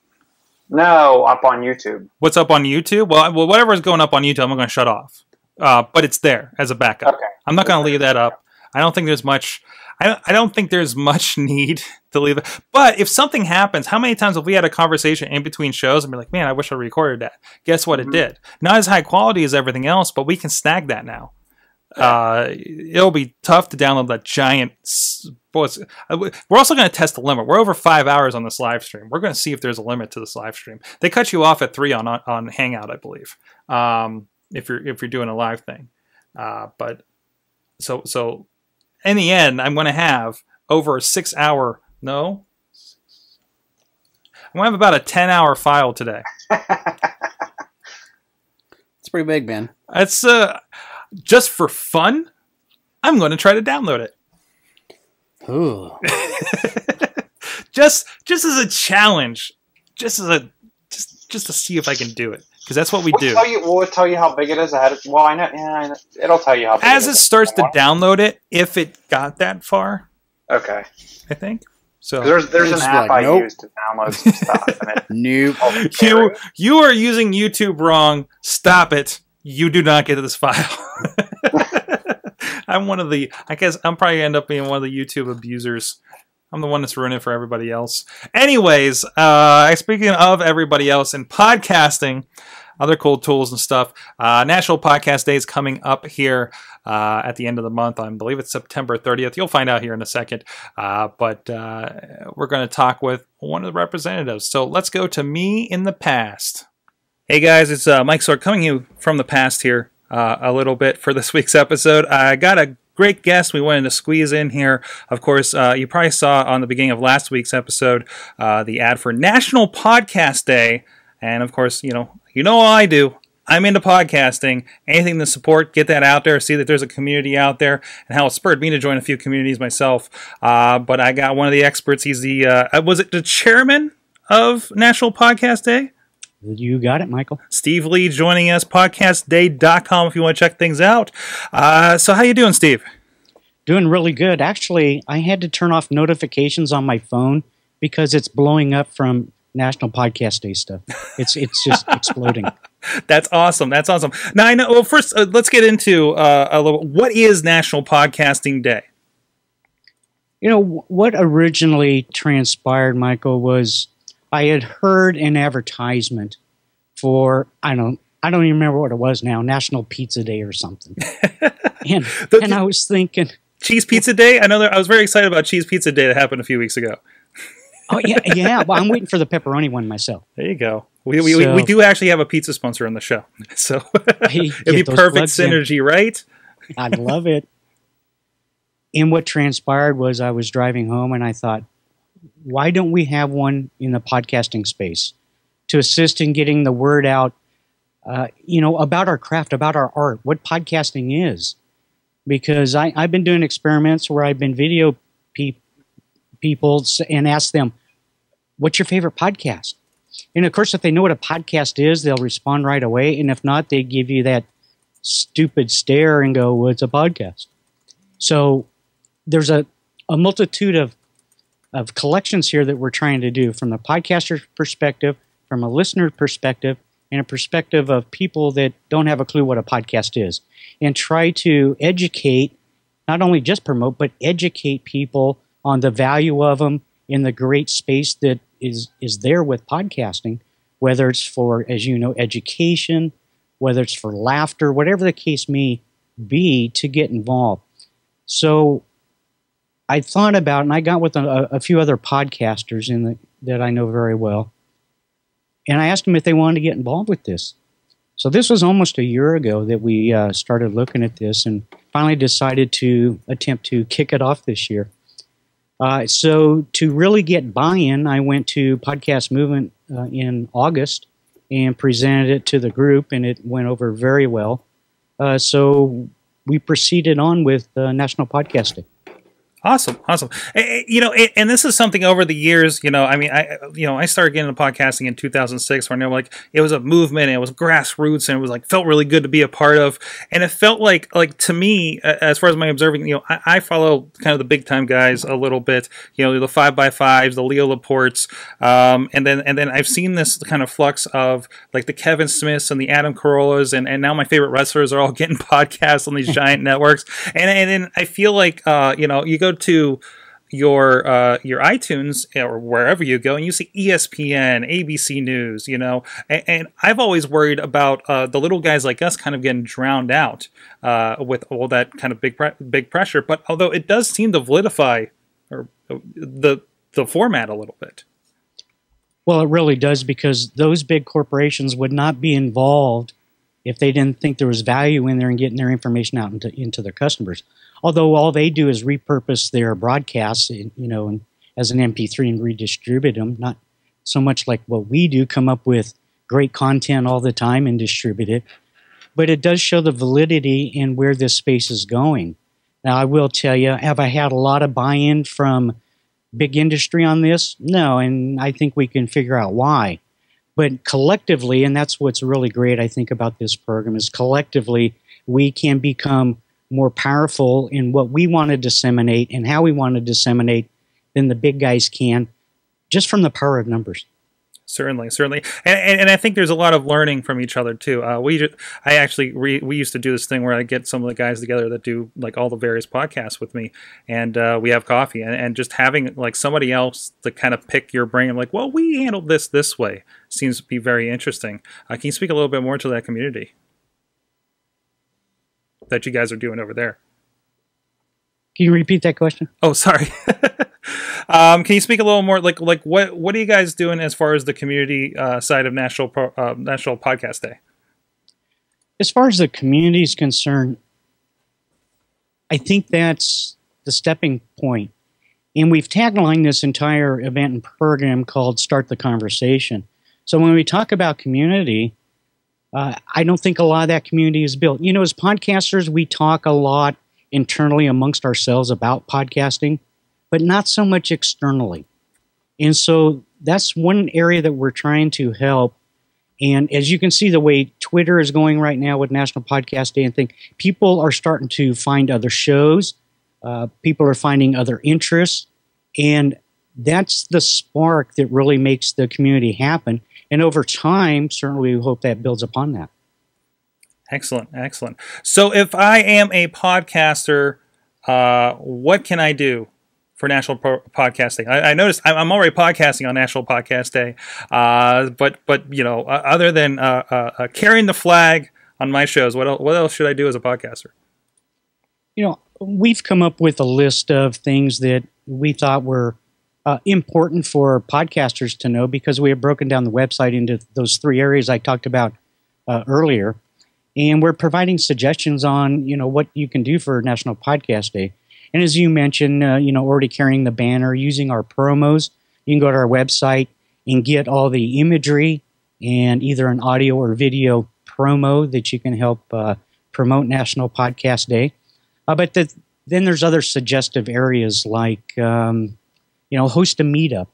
no, up on YouTube. what's up on YouTube. Well, well, whatever is going up on YouTube, I'm going to shut off. Uh, but it's there as a backup. Okay. I'm not going to leave that up. I don't think there's much. I don't, I don't think there's *laughs* much need to leave it. But if something happens, how many times have we had a conversation in between shows and be like, "Man, I wish I recorded that." Guess what? It Mhm. did. Not as high quality as everything else, but we can snag that now. Uh, it'll be tough to download that giant. boy, uh, we- We're also going to test the limit. We're over five hours on this live stream. We're going to see if there's a limit to this live stream. They cut you off at three on on Hangout, I believe. Um, if you're if you're doing a live thing, uh, but so so in the end, I'm going to have over a six hour no. I'm going to have about a ten hour file today. *laughs* It's pretty big, man. It's uh, just for fun. I'm going to try to download it. Ooh. *laughs* just just as a challenge, just as a just just to see if I can do it because that's what we Will do. it tell you? Will tell you how big it is ahead? Of, well, I know. Yeah, I know. it'll tell you how. big As it it is. starts to download it, if it got that far, Okay. I think. So There's there's an app like, I nope. use to download some stuff, and it *laughs* Nope. you you are using YouTube wrong. Stop it. You do not get to this file. *laughs* I'm one of the. I guess I'm probably end up being one of the YouTube abusers. I'm the one that's ruining for everybody else. Anyways, uh, speaking of everybody else in podcasting, other cool tools and stuff. Uh, National Podcast Day is coming up here uh, at the end of the month. I believe it's September 30th. You'll find out here in a second. Uh, but uh, we're going to talk with one of the representatives. So let's go to me in the past. Hey guys, it's uh, Mike Sorg coming you from the past here uh, a little bit for *laughs* this week's episode. I got a great guest we wanted to squeeze in here. Of course, uh, you probably saw on the beginning of last week's episode uh, the ad for National Podcast Day, and of course, you know, you know what I do. I'm into podcasting. Anything to support, get that out there. See that there's a community out there, and how it spurred me to join a few communities myself. Uh, but I got one of the experts. He's the uh, was it the chairman of National Podcast Day? You got it, Michael. Steve Lee joining us, podcastday.com if you want to check things out. Uh, so how you doing, Steve? Doing really good. Actually, I had to turn off notifications on my phone because it's blowing up from National Podcast Day stuff. It's it's just *laughs* exploding. That's awesome. That's awesome. Now I know. Well, first uh, let's get into uh, a little. What is National Podcasting Day? You know what originally transpired, Michael, was I had heard an advertisement for I don't I don't even remember what it was now, National Pizza Day or something. *laughs* and The- and I was thinking, Cheese Pizza Day. I know that I was very excited about Cheese Pizza Day that happened a few weeks ago. *laughs* oh yeah, yeah. Well, I'm waiting for the pepperoni one myself. There you go. We, we, we, we do actually have a pizza sponsor on the show, *laughs* so it'd be perfect plugs in. synergy, right? I love it. And what transpired was I was driving home and I thought, why don't we have one in the podcasting space to assist in getting the word out, uh, you know, about our craft, about our art, what podcasting is? Because I, I've been doing experiments where I've been video pe- people and ask them, what's your favorite podcast? And of course, if they know what a podcast is, they'll respond right away. And if not, they give you that stupid stare and go, well, it's a podcast. So there's a, a multitude of, of collections here that we're trying to do from the podcaster's perspective, from a listener perspective, and a perspective of people that don't have a clue what a podcast is, and try to educate, not only just promote, but educate people on the value of them in the great space that is is there with podcasting, whether it's for, as you know, education, whether it's for laughter, whatever the case may be, to get involved. So I thought about, and I got with a, a few other podcasters in the, that I know very well, and I asked them if they wanted to get involved with this. So this was almost a year ago that we uh, started looking at this, and finally decided to attempt to kick it off this year. Uh, so to really get buy-in, I went to Podcast Movement uh, in August and presented it to the group, and it went over very well. Uh, so we proceeded on with uh, National Podcast Day. Awesome, awesome. You know, and this is something over the years. You know, I mean, I you know, I started getting into podcasting in 2006, where I know like it was a movement, it was grassroots, and it was like felt really good to be a part of, and it felt like like to me, as far as my observing, you know, I, I follow kind of the big time guys a little bit. You know, the five by fives, the Leo Laportes, um, and then and then I've seen this kind of flux of like the Kevin Smiths and the Adam Carollas, and and now my favorite wrestlers are all *laughs* getting podcasts on these giant networks, and and then I feel like uh, you know, you go to your uh, your iTunes or wherever you go, and you see ESPN, ABC News, you know, and, and I've always worried about uh, the little guys like us kind of getting drowned out uh, with all that kind of big pre- big pressure. But although it does seem to validify or the the format a little bit. Well, it really does because those big corporations would not be involved if they didn't think there was value in there and getting their information out into, into their customers. Although all they do is repurpose their broadcasts, you know, and, as an MP3 and redistribute them, not so much like what we do, come up with great content all the time and distribute it. But it does show the validity in where this space is going. Now, I will tell you, have I had a lot of buy in from big industry on this? No, and I think we can figure out why. But collectively, and that's what's really great, I think, about this program is collectively we can become more powerful in what we want to disseminate and how we want to disseminate than the big guys can, just from the power of numbers. Certainly, certainly, and, and and I think there's a lot of learning from each other too. Uh, we, I actually, re, we used to do this thing where I get some of the guys together that do like all the various podcasts with me, and uh, we have coffee, and, and just having like somebody else to kind of pick your brain, like, well, we handled this this way, seems to be very interesting. Uh, can you speak a little bit more to that community that you guys are doing over there? Can you repeat that question? Oh, sorry. *laughs* um, can you speak a little more, like, like what what are you guys doing as far as the community uh, side of National Pro, uh, National Podcast Day? As far as the community is concerned, I think that's the stepping point. And we've taglined this entire event and program called Start the Conversation. So when we talk about community, uh, I don't think a lot of that community is built. You know, as podcasters, we talk a lot internally amongst ourselves about podcasting, but not so much externally. And so that's one area that we're trying to help. And as you can see, the way Twitter is going right now with National Podcast Day and thing, people are starting to find other shows. Uh, people are finding other interests, and that's the spark that really makes the community happen. And over time, certainly, we hope that builds upon that. Excellent, excellent. So, if I am a podcaster, uh, what can I do for National Pro- Podcast Day? I, I noticed I'm I'm already podcasting on National Podcast Day, uh, but but you know, uh, other than uh, uh, uh, carrying the flag on my shows, what else, what else should I do as a podcaster? you know, we've come up with a list of things that we thought were uh, important for podcasters to know because we have broken down the website into those three areas I talked about uh, earlier. and we're providing suggestions on you know what you can do for National Podcast Day. And as you mentioned, uh, you know, already carrying the banner, using our promos, you can go to our website and get all the imagery and either an audio or video promo that you can help uh, promote National Podcast Day. Uh, but the, then there's other suggestive areas like, um, you know, host a meetup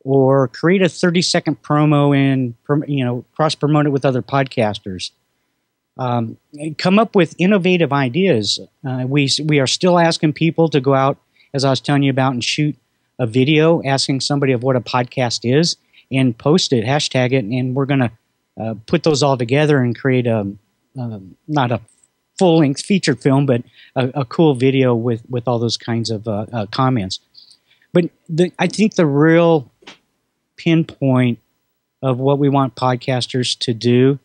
or create a 30 second promo and, you know, cross promote it with other podcasters. Um, come up with innovative ideas. Uh, we, we are still asking people to go out, as I was telling you about, and shoot a video asking somebody of what a podcast is and post it, hashtag it, and we're going to uh, put those all together and create a, not a full length feature film, but a, a, cool video with, with all those kinds of uh, uh, comments. But the, I think the real pinpoint of what we want podcasters to do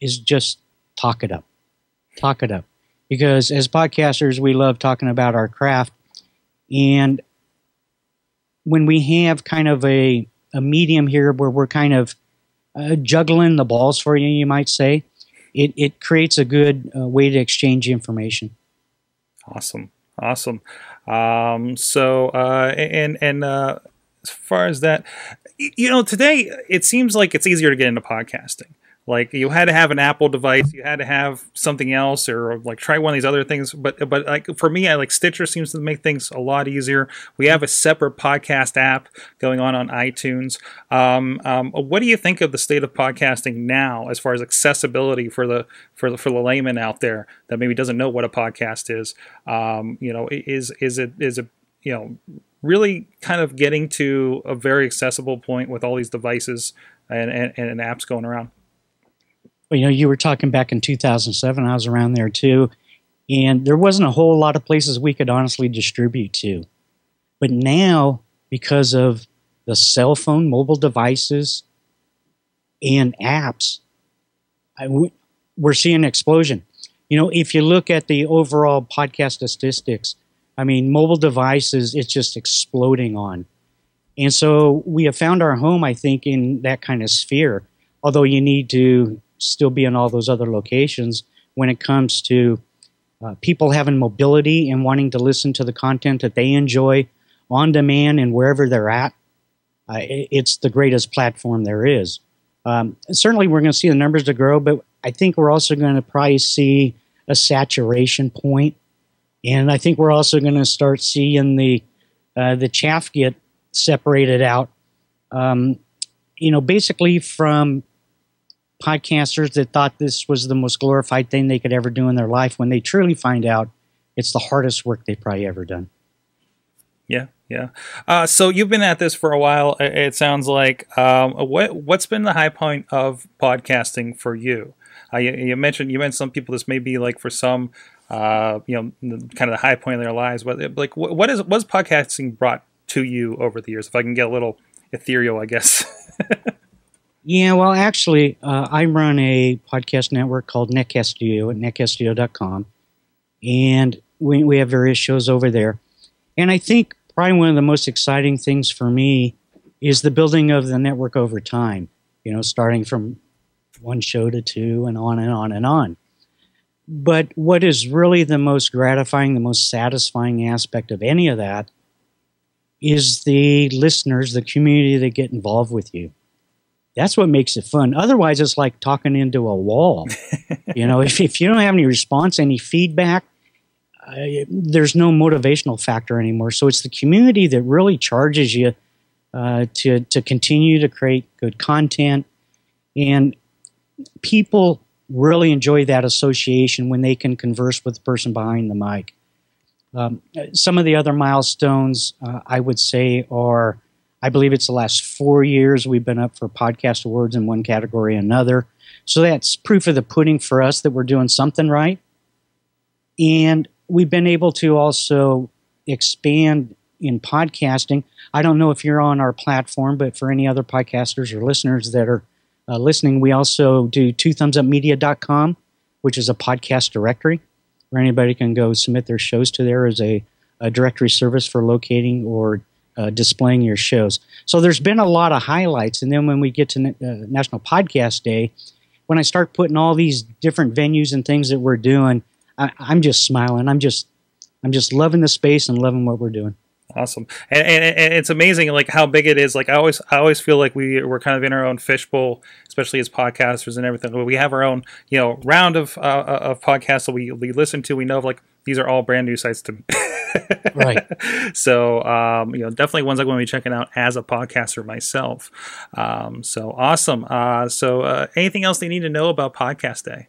is just talk it up. Talk it up. Because as podcasters, we love talking about our craft. And when we have kind of a, a medium here where we're kind of uh, juggling the balls for you, you might say, it, it creates a good uh, way to exchange information. Awesome. Awesome. Um, so, uh, and, and, uh, as far as that, you know, today it seems like it's easier to get into podcasting. Like you had to have an Apple device, you had to have something else, or like try one of these other things. But but like for me, I like Stitcher seems to make things a lot easier. We have a separate podcast app going on on iTunes. Um, um, what do you think of the state of podcasting now, as far as accessibility for the for the for the layman out there that maybe doesn't know what a podcast is? Um, you know, is is it is it you know really kind of getting to a very accessible point with all these devices and, and, and apps going around? You know, you were talking back in 2007. I was around there too, and there wasn't a whole lot of places we could honestly distribute to. But now, because of the cell phone, mobile devices, and apps, we're seeing an explosion. You know, if you look at the overall podcast statistics, I mean, mobile devices, it's just exploding on. And so we have found our home, I think, in that kind of sphere. Although you need to still be in all those other locations when it comes to uh, people having mobility and wanting to listen to the content that they enjoy on demand and wherever they're at. Uh, it's the greatest platform there is. Um, certainly, we're going to see the numbers to grow, but I think we're also going to probably see a saturation point, and I think we're also going to start seeing the uh, the chaff get separated out. Um, you know, basically from podcasters that thought this was the most glorified thing they could ever do in their life when they truly find out it's the hardest work they've probably ever done. Yeah, yeah. Uh, so you've been at this for a while. It sounds like. Um, what what's been the high point of podcasting for you? Uh, you, you, mentioned you mentioned some people. This may be like for some, uh, you know, kind of the high point in their lives. But like, what, what is what's podcasting brought to you over the years? If I can get a little ethereal, I guess. *laughs* Yeah, well, actually, uh, I run a podcast network called Netcast Studio at netcaststudio.com, and we, we have various shows over there. And I think probably one of the most exciting things for me is the building of the network over time, you know, starting from one show to two and on and on and on. But what is really the most gratifying, the most satisfying aspect of any of that is the listeners, the community that get involved with you that's what makes it fun. Otherwise, it's like talking into a wall. *laughs* you know, if, if you don't have any response, any feedback, uh, there's no motivational factor anymore. So it's the community that really charges you uh, to to continue to create good content, and people really enjoy that association when they can converse with the person behind the mic. Um, some of the other milestones uh, I would say are I believe it's the last four years we've been up for podcast awards in one category or another. So that's proof of the pudding for us that we're doing something right. And we've been able to also expand in podcasting. I don't know if you're on our platform, but for any other podcasters or listeners that are uh, listening, we also do twothumbsupmedia.com, which is a podcast directory where anybody can go submit their shows to there as a, a directory service for locating or uh, displaying your shows. So there's been a lot of highlights, and then when we get to uh, National Podcast Day, when I start putting all these different venues and things that we're doing, I, I'm just smiling. I'm just I'm just loving the space and loving what we're doing. Awesome, and, and, and it's amazing like how big it is. Like I always, I always feel like we we're kind of in our own fishbowl, especially as podcasters and everything. But we have our own, you know, round of uh, of podcasts that we we listen to. We know of like these are all brand new sites to me. *laughs* Right. so um, you know, definitely ones I'm going to be checking out as a podcaster myself. Um, so awesome. Uh, so uh, anything else they need to know about Podcast Day?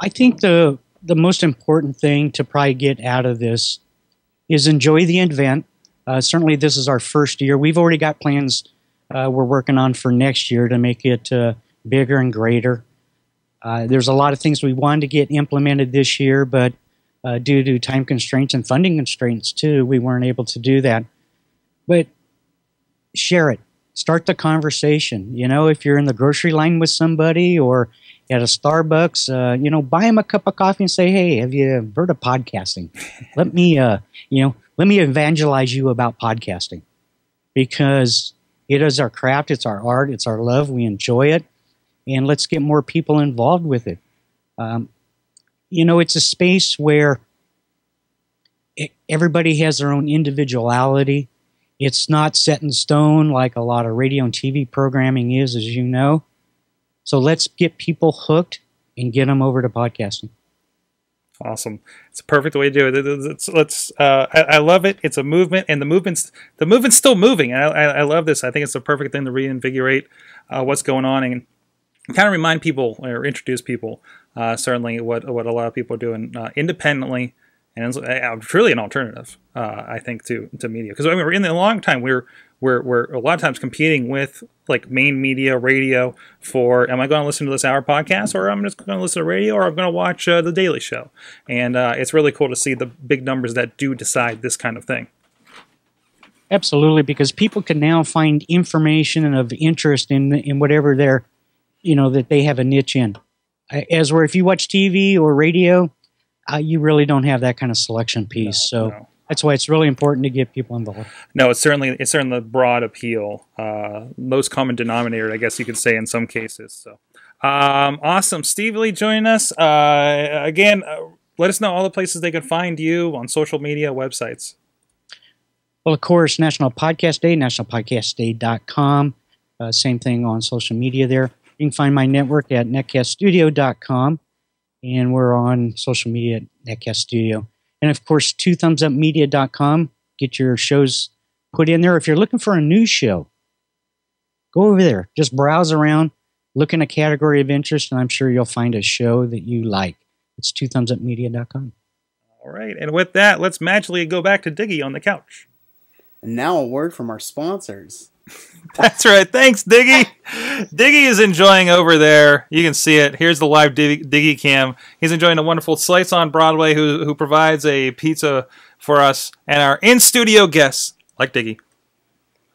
I think the the most important thing to probably get out of this is enjoy the event. Uh, certainly, this is our first year. We've already got plans uh, we're working on for next year to make it uh, bigger and greater. Uh, there's a lot of things we wanted to get implemented this year, but uh, due to time constraints and funding constraints too, we weren't able to do that. But share it. Start the conversation. You know, if you're in the grocery line with somebody or at a Starbucks, uh, you know, buy them a cup of coffee and say, "Hey, have you heard of podcasting? *laughs* let me, uh, you know, let me evangelize you about podcasting because it is our craft, it's our art, it's our love. We enjoy it, and let's get more people involved with it. Um, you know, it's a space where e- everybody has their own individuality. It's not set in stone like a lot of radio and TV programming is, as you know. So let's get people hooked and get them over to podcasting. Awesome. It's a perfect way to do it. It's, let's. Uh, I, I love it. It's a movement, and the movement's the movement's still moving. I, I, I love this. I think it's the perfect thing to reinvigorate uh, what's going on and kind of remind people or introduce people. Uh, certainly, what what a lot of people are doing uh, independently, and it's uh, truly an alternative. Uh, I think to to media because I mean, we're in the long time we're we're we're a lot of times competing with like main media, radio for am I going to listen to this hour podcast or I'm just going to listen to radio or I'm going to watch uh, the Daily Show, and uh, it's really cool to see the big numbers that do decide this kind of thing. Absolutely, because people can now find information of interest in in whatever they're, you know, that they have a niche in. As where if you watch TV or radio, uh, you really don't have that kind of selection piece. so no. That's why it's really important to get people involved. No, it's certainly it's certainly the broad appeal, uh, most common denominator, I guess you could say in some cases. So, um, awesome, Steve Lee joining us uh, again. Uh, let us know all the places they can find you on social media websites. Well, of course, National Podcast Day, nationalpodcastday.com. Uh, same thing on social media there. You can find my network at netcaststudio.com, and we're on social media at Netcast Studio. And of course, twothumbsupmedia.com. Get your shows put in there. If you're looking for a new show, go over there. Just browse around, look in a category of interest, and I'm sure you'll find a show that you like. It's twothumbsupmedia.com. All right, and with that, let's magically go back to Diggy on the couch. And now a word from our sponsors. *laughs* That's right. Thanks, Diggy. Diggy is enjoying over there. You can see it. Here's the live Diggy, Diggy cam. He's enjoying a wonderful Slice on Broadway, who who provides a pizza for us and our in studio guests, like Diggy.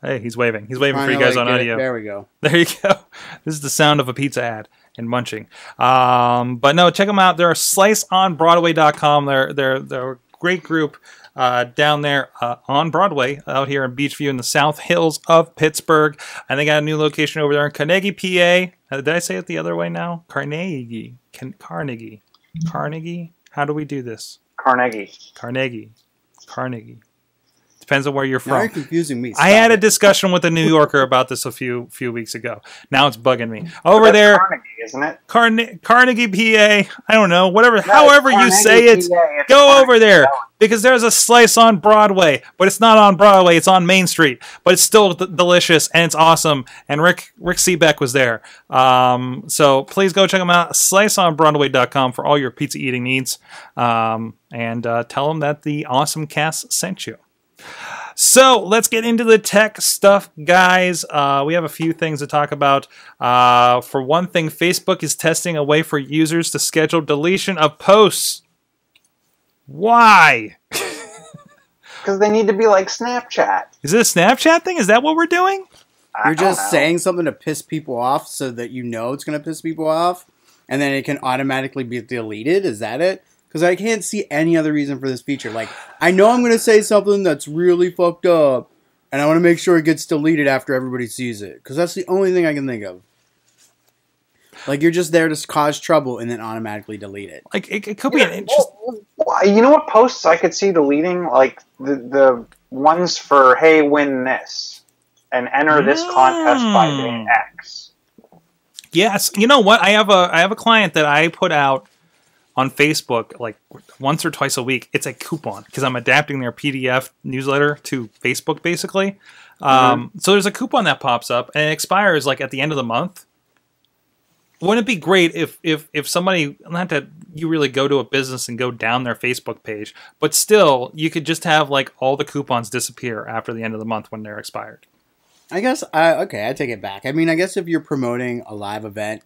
Hey, he's waving. He's waving for you guys on get it. audio. There we go. There you go. *laughs* This is the sound of a pizza ad and munching. Um, but no, check them out. They're sliceonbroadway.com. They're they're they're a great group uh, down there uh, on Broadway out here in Beechview in the South Hills of Pittsburgh. And they got a new location over there in Carnegie, PA. Uh, Did I say it the other way now? Carnegie. Can- Carnegie. Carnegie. How do we do this? Carnegie. Carnegie. Carnegie. Depends on where you're Now you're from. confusing me. I Stop had a discussion with a New Yorker about this a few few weeks ago. Now it's bugging me. Over there, Carnegie, isn't it? Carne- Carnegie, PA. I don't know, whatever. No, however you say it, PA, it's go Carnegie over there Mellon. because there's a slice on Broadway, but it's not on Broadway. It's on Main Street, but it's still d- delicious and it's awesome. And Rick Rick Seebeck was there. Um, so please go check them out. SliceOnBroadway.com for all your pizza eating needs, um, and uh, tell them that the awesome cast sent you. So let's get into the tech stuff, guys. Uh, we have a few things to talk about. Uh, for one thing, Facebook is testing a way for users to schedule deletion of posts. Why? *laughs* Because they need to be like Snapchat. Is it a Snapchat thing? Is that what we're doing? I You're just saying something to piss people off so that you know it's going to piss people off, and then it can automatically be deleted. Is that it? Because I can't see any other reason for this feature. Like, I know I'm going to say something that's really fucked up, and I want to make sure it gets deleted after everybody sees it. Because that's the only thing I can think of. Like you're just there to cause trouble and then automatically delete it. Like it, it could be an interest. Well, well, you know what posts I could see deleting? Like the the ones for hey, win this and enter this contest by day Mm. X. Yes, you know what? I have a I have a client that I put out on Facebook like once or twice a week. It's a coupon because I'm adapting their PDF newsletter to Facebook basically. Um, so there's a coupon that pops up and it expires like at the end of the month. Wouldn't it be great if if if somebody not that you really go to a business and go down their Facebook page, but still you could just have like all the coupons disappear after the end of the month when they're expired. I guess I okay, I take it back. I mean, I guess if you're promoting a live event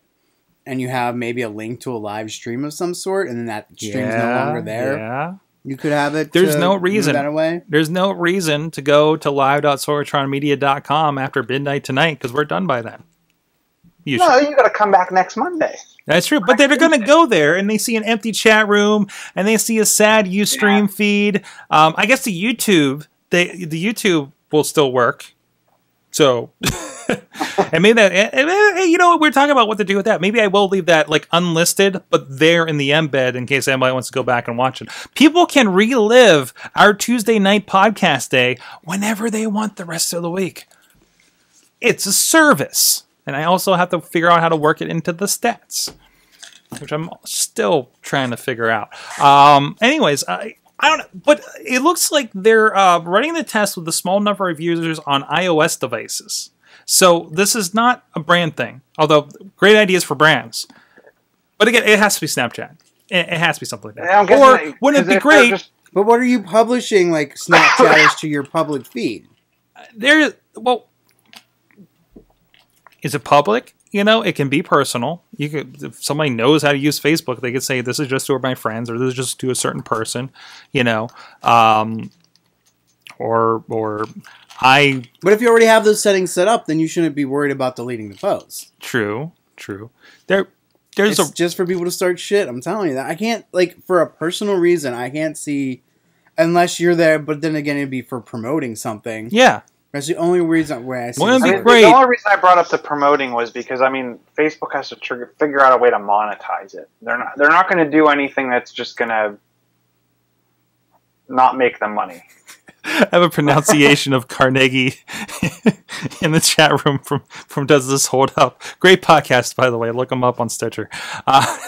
and you have maybe a link to a live stream of some sort, and then that stream's no longer there, Yeah. you could have it. There's to no reason. that away. There's no reason to go to live.sorgatronmedia.com after midnight tonight because we're done by then. Usually. No, you got to come back next Monday. That's true. But they're going to go there and they see an empty chat room and they see a sad Ustream feed. Um, I guess the YouTube, they, the YouTube will still work. So, *laughs* *laughs* and maybe that, and- and- and you know, we're talking about what to do with that. Maybe I will leave that like unlisted, but there in the embed in case anybody wants to go back and watch it. People can relive our Tuesday night podcast day whenever they want the rest of the week. It's a service. And I also have to figure out how to work it into the stats which I'm still trying to figure out. Um, anyways, I I don't know, but it looks like they're uh, running the test with a small number of users on iOS devices. So this is not a brand thing, although great ideas for brands. But again, it has to be Snapchat. It, it has to be something like that. guessing Or that- wouldn't it be great? just- But what are you publishing like Snapchatters to your public feed? there well is it public you know it can be personal you could if somebody knows how to use facebook they could say this is just to my friends or this is just to a certain person you know um or or i But if you already have those settings set up, then you shouldn't be worried about deleting the posts. true true there there's It's a just for people to start shit. I'm telling you that. I can't like for a personal reason. I can't see unless you're there. But then again, it'd be for promoting something. yeah That's the only reason where I see. Wouldn't this. it I be great. The only reason I brought up the promoting was because I mean, Facebook has to trigger, figure out a way to monetize it. They're not. They're not going to do anything that's just going to not make them money. I have a pronunciation of Carnegie *laughs* in the chat room from from Does This Hold Up? Great podcast, by the way. Look them up on Stitcher. Uh, *laughs*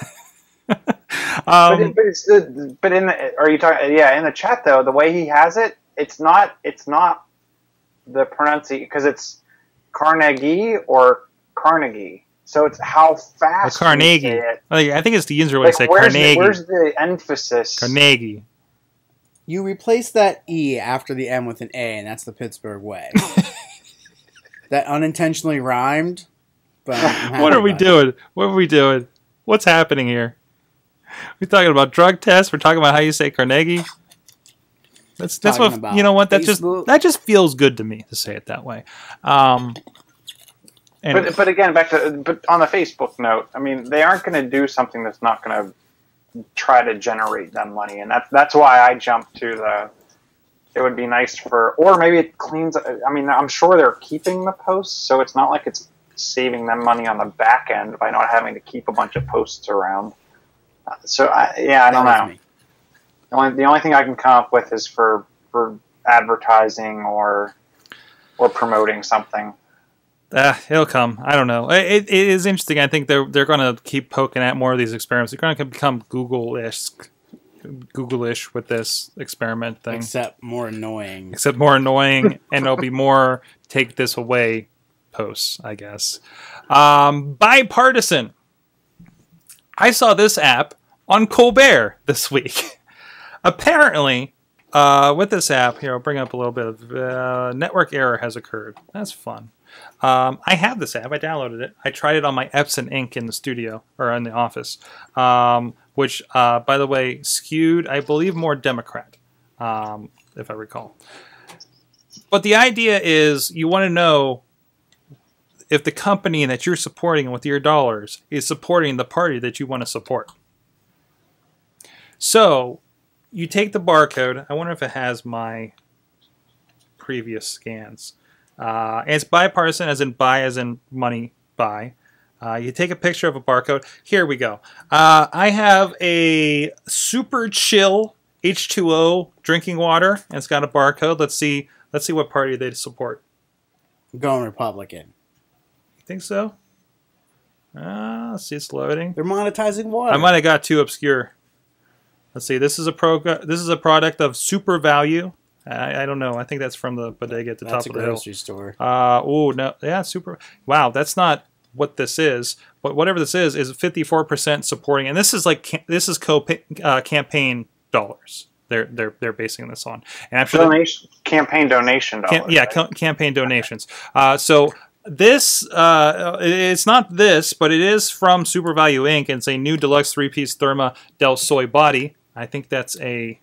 But, um, it, but it's the, but in the are you talking? Yeah, in the chat though, the way he has it, it's not. It's not the pronunciation because it's Carnegie or Carnegie. So it's how fast Carnegie. I think it's the user way Like, to say where's, Carnegie. The, where's the emphasis? Carnegie. You replace that E after the M with an A, and that's the Pittsburgh way. *laughs* that unintentionally rhymed. But What are we about it. doing? What are we doing? What's happening here? We're talking about drug tests. We're talking about how you say Carnegie. That's that's Talking what you know. What that just that just feels good to me to say it that way. Um, But but again, back to but on the Facebook note, I mean, they aren't going to do something that's not going to try to generate them money, and that's that's why I jumped to the. It would be nice for, or maybe it cleans. I mean, I'm sure they're keeping the posts, so it's not like it's saving them money on the back end by not having to keep a bunch of posts around. So I, yeah, I don't That know. The only, the only thing I can come up with is for for advertising or or promoting something. Uh, it'll come. I don't know. It, it is interesting. I think they're they're going to keep poking at more of these experiments. They're going to become Google-ish, Google-ish with this experiment thing, Except more annoying. except more annoying, and it'll be more take this away posts, I guess. Um, BuyPartisan. I saw this app on Colbert this week. *laughs* Apparently, uh, with this app, here I'll bring up a little bit of uh, network error has occurred. That's fun. Um, I have this app. I downloaded it. I tried it on my Epson ink in the studio or in the office, um, which, uh, by the way, skewed, I believe, more Democrat, um, if I recall. But the idea is you want to know if the company that you're supporting with your dollars is supporting the party that you want to support. So you take the barcode. I wonder if it has my previous scans. Uh, it's BuyPartisan, as in buy, as in money buy. Uh, you take a picture of a barcode. Here we go. Uh, I have a super chill H2O drinking water, and it's got a barcode. Let's see. Let's see what party they support. I'm going Republican. You think so? Uh, let's see. It's loading. They're monetizing water. I might have got too obscure. Let's see. This is a pro. This is a product of Supervalu. I, I don't know. I think that's from the bodega at the That's top of the hill. grocery store. Uh, oh no, yeah, super. Wow, that's not what this is. But whatever this is, is 54% supporting, and this is like this is co uh, campaign dollars. They're they're they're basing this on, and I'm sure that- Donation, campaign donation dollars. Cam- yeah, right? ca- campaign donations. Uh, so this uh, it's not this, but it is from Supervalu Inc. and it's a new deluxe three piece Therma Del Soy body. I think that's a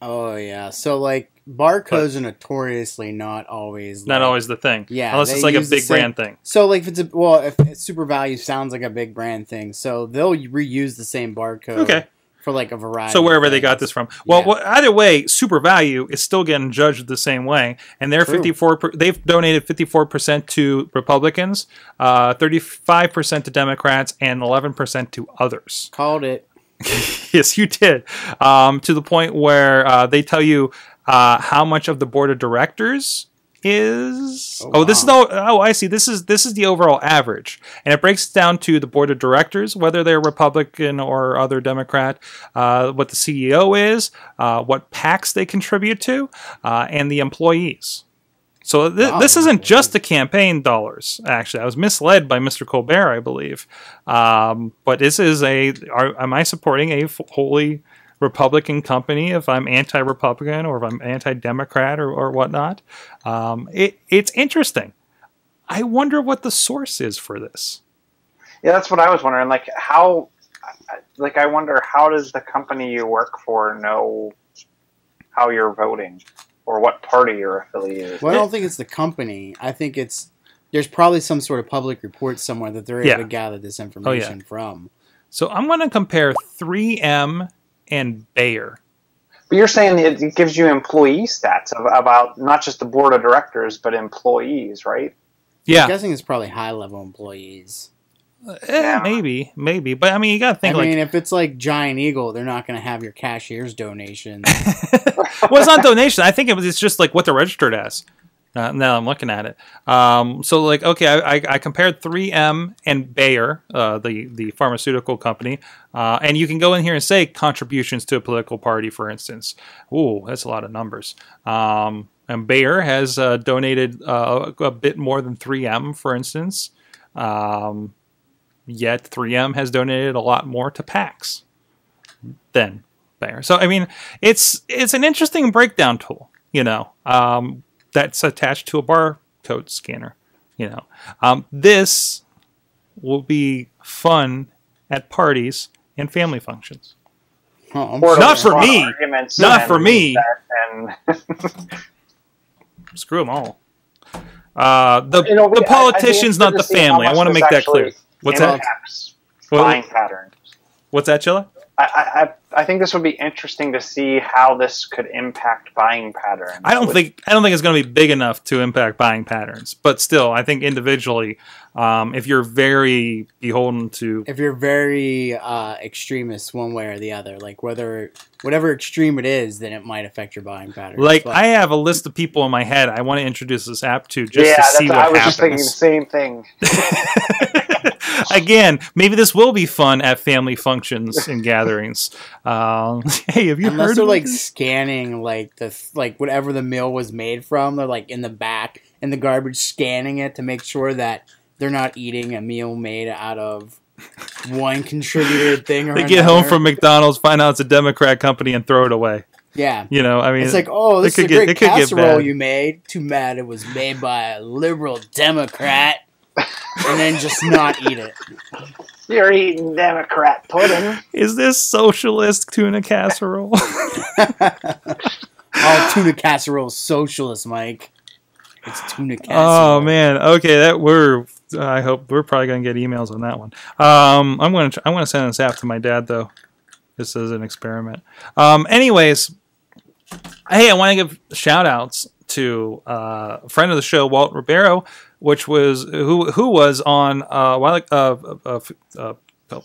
Oh yeah. So like barcodes are notoriously not always not like- always the thing. Yeah, unless it's like a big brand thing. So like if it's a well, if Supervalu sounds like a big brand thing, so they'll reuse the same barcode. Okay. For like a variety. So wherever they got this from. Well, Yeah. wha- either way, Supervalu is still getting judged the same way, and they're True. fifty four. Per, they've donated fifty four percent to Republicans, uh, thirty five percent to Democrats, and eleven percent to others. called it. *laughs* yes, you did. Um, to the point where uh, they tell you uh, how much of the board of directors is. Oh, Oh, this is wow. the. Oh, I see. This is this is the overall average, and it breaks down to the board of directors, whether they're Republican or other Democrat, uh, what the CEO is, uh, what PACs they contribute to, uh, and the employees. So th- Wow. this isn't just the campaign dollars. Actually, I was misled by Mr. Colbert, I believe. Um, but this is a. Are, am I supporting a f- wholly Republican company if I'm anti-Republican or if I'm anti-Democrat or, or whatnot? Um, it, it's interesting. I wonder what the source is for this. Yeah, that's what I was wondering. Like how, like I wonder how does the company you work for know how you're voting or what party you're affiliated? with. Well, I don't think it's the company. I think it's there's probably some sort of public report somewhere that they're able Yeah. to gather this oh, information from. So I'm going to compare 3M and Bayer. But you're saying it it gives you employee stats of, about not just the board of directors but employees, right? Yeah. I'm Yeah, guessing it's probably high level employees. Eh, Yeah. maybe, maybe. But I mean, you got to I think like mean, if it's like Giant Eagle, they're not going to have your cashier's donation. *laughs* well, it's not donation. I think it was, it's just like what they're registered as. Uh, now I'm looking at it. Um, so like, okay, I, I, I compared 3M and Bayer, uh, the the pharmaceutical company, uh, and you can go in here and say contributions to a political party, for instance. Ooh, that's a lot of numbers. Um, and Bayer has uh, donated uh, a bit more than 3M, for instance. Um, yet 3M has donated a lot more to PACs than Bayer. So I mean, it's it's an interesting breakdown tool, you know, um, that's attached to a barcode scanner. You know, um, this will be fun at parties and family functions. Oh, I'm Or sorry. Not for me. Not for me. *laughs* Screw them all. Uh, the You know, we- the I- I'd politician's not the interested to see how family. I want to make that clear. Actually What's that? impacts What- buying patterns. What's that, Chilla? I, I, I- I think this would be interesting to see how this could impact buying patterns. I don't think I don't think it's going to be big enough to impact buying patterns, but still, I think individually, um, if you're very beholden to if you're very uh, extremist one way or the other, like whether whatever extreme it is, then it might affect your buying patterns. Like But- I have a list of people in my head I want to introduce this app to just yeah, to see that's, what I was just thinking the same thing. *laughs* *laughs* Again, maybe this will be fun at family functions and gatherings. *laughs* Um, *laughs* hey, have you unless heard they're of like this? scanning like the like whatever the meal was made from, they're like in the back in the garbage scanning it to make sure that they're not eating a meal made out of one contributed thing or *laughs* They get home from McDonald's, find out it's a Democrat company, and throw it away. yeah. You know, I mean, It's like, oh, this it is a get- great it could get casserole you made. Too bad it was made by a liberal Democrat, and then just not eat it. You're eating Democrat pudding. is this socialist tuna casserole? All *laughs* tuna casserole is socialist, Mike. It's tuna casserole. Oh man. Okay, that we're. I hope we're probably gonna get emails on that one. Um, I'm gonna. tr- I'm gonna send this app to my dad though. This is an experiment. Um, anyways, hey, I want to give shout outs to uh, a friend of the show, Walt Ribeiro, which was who who was on uh, a while uh, uh,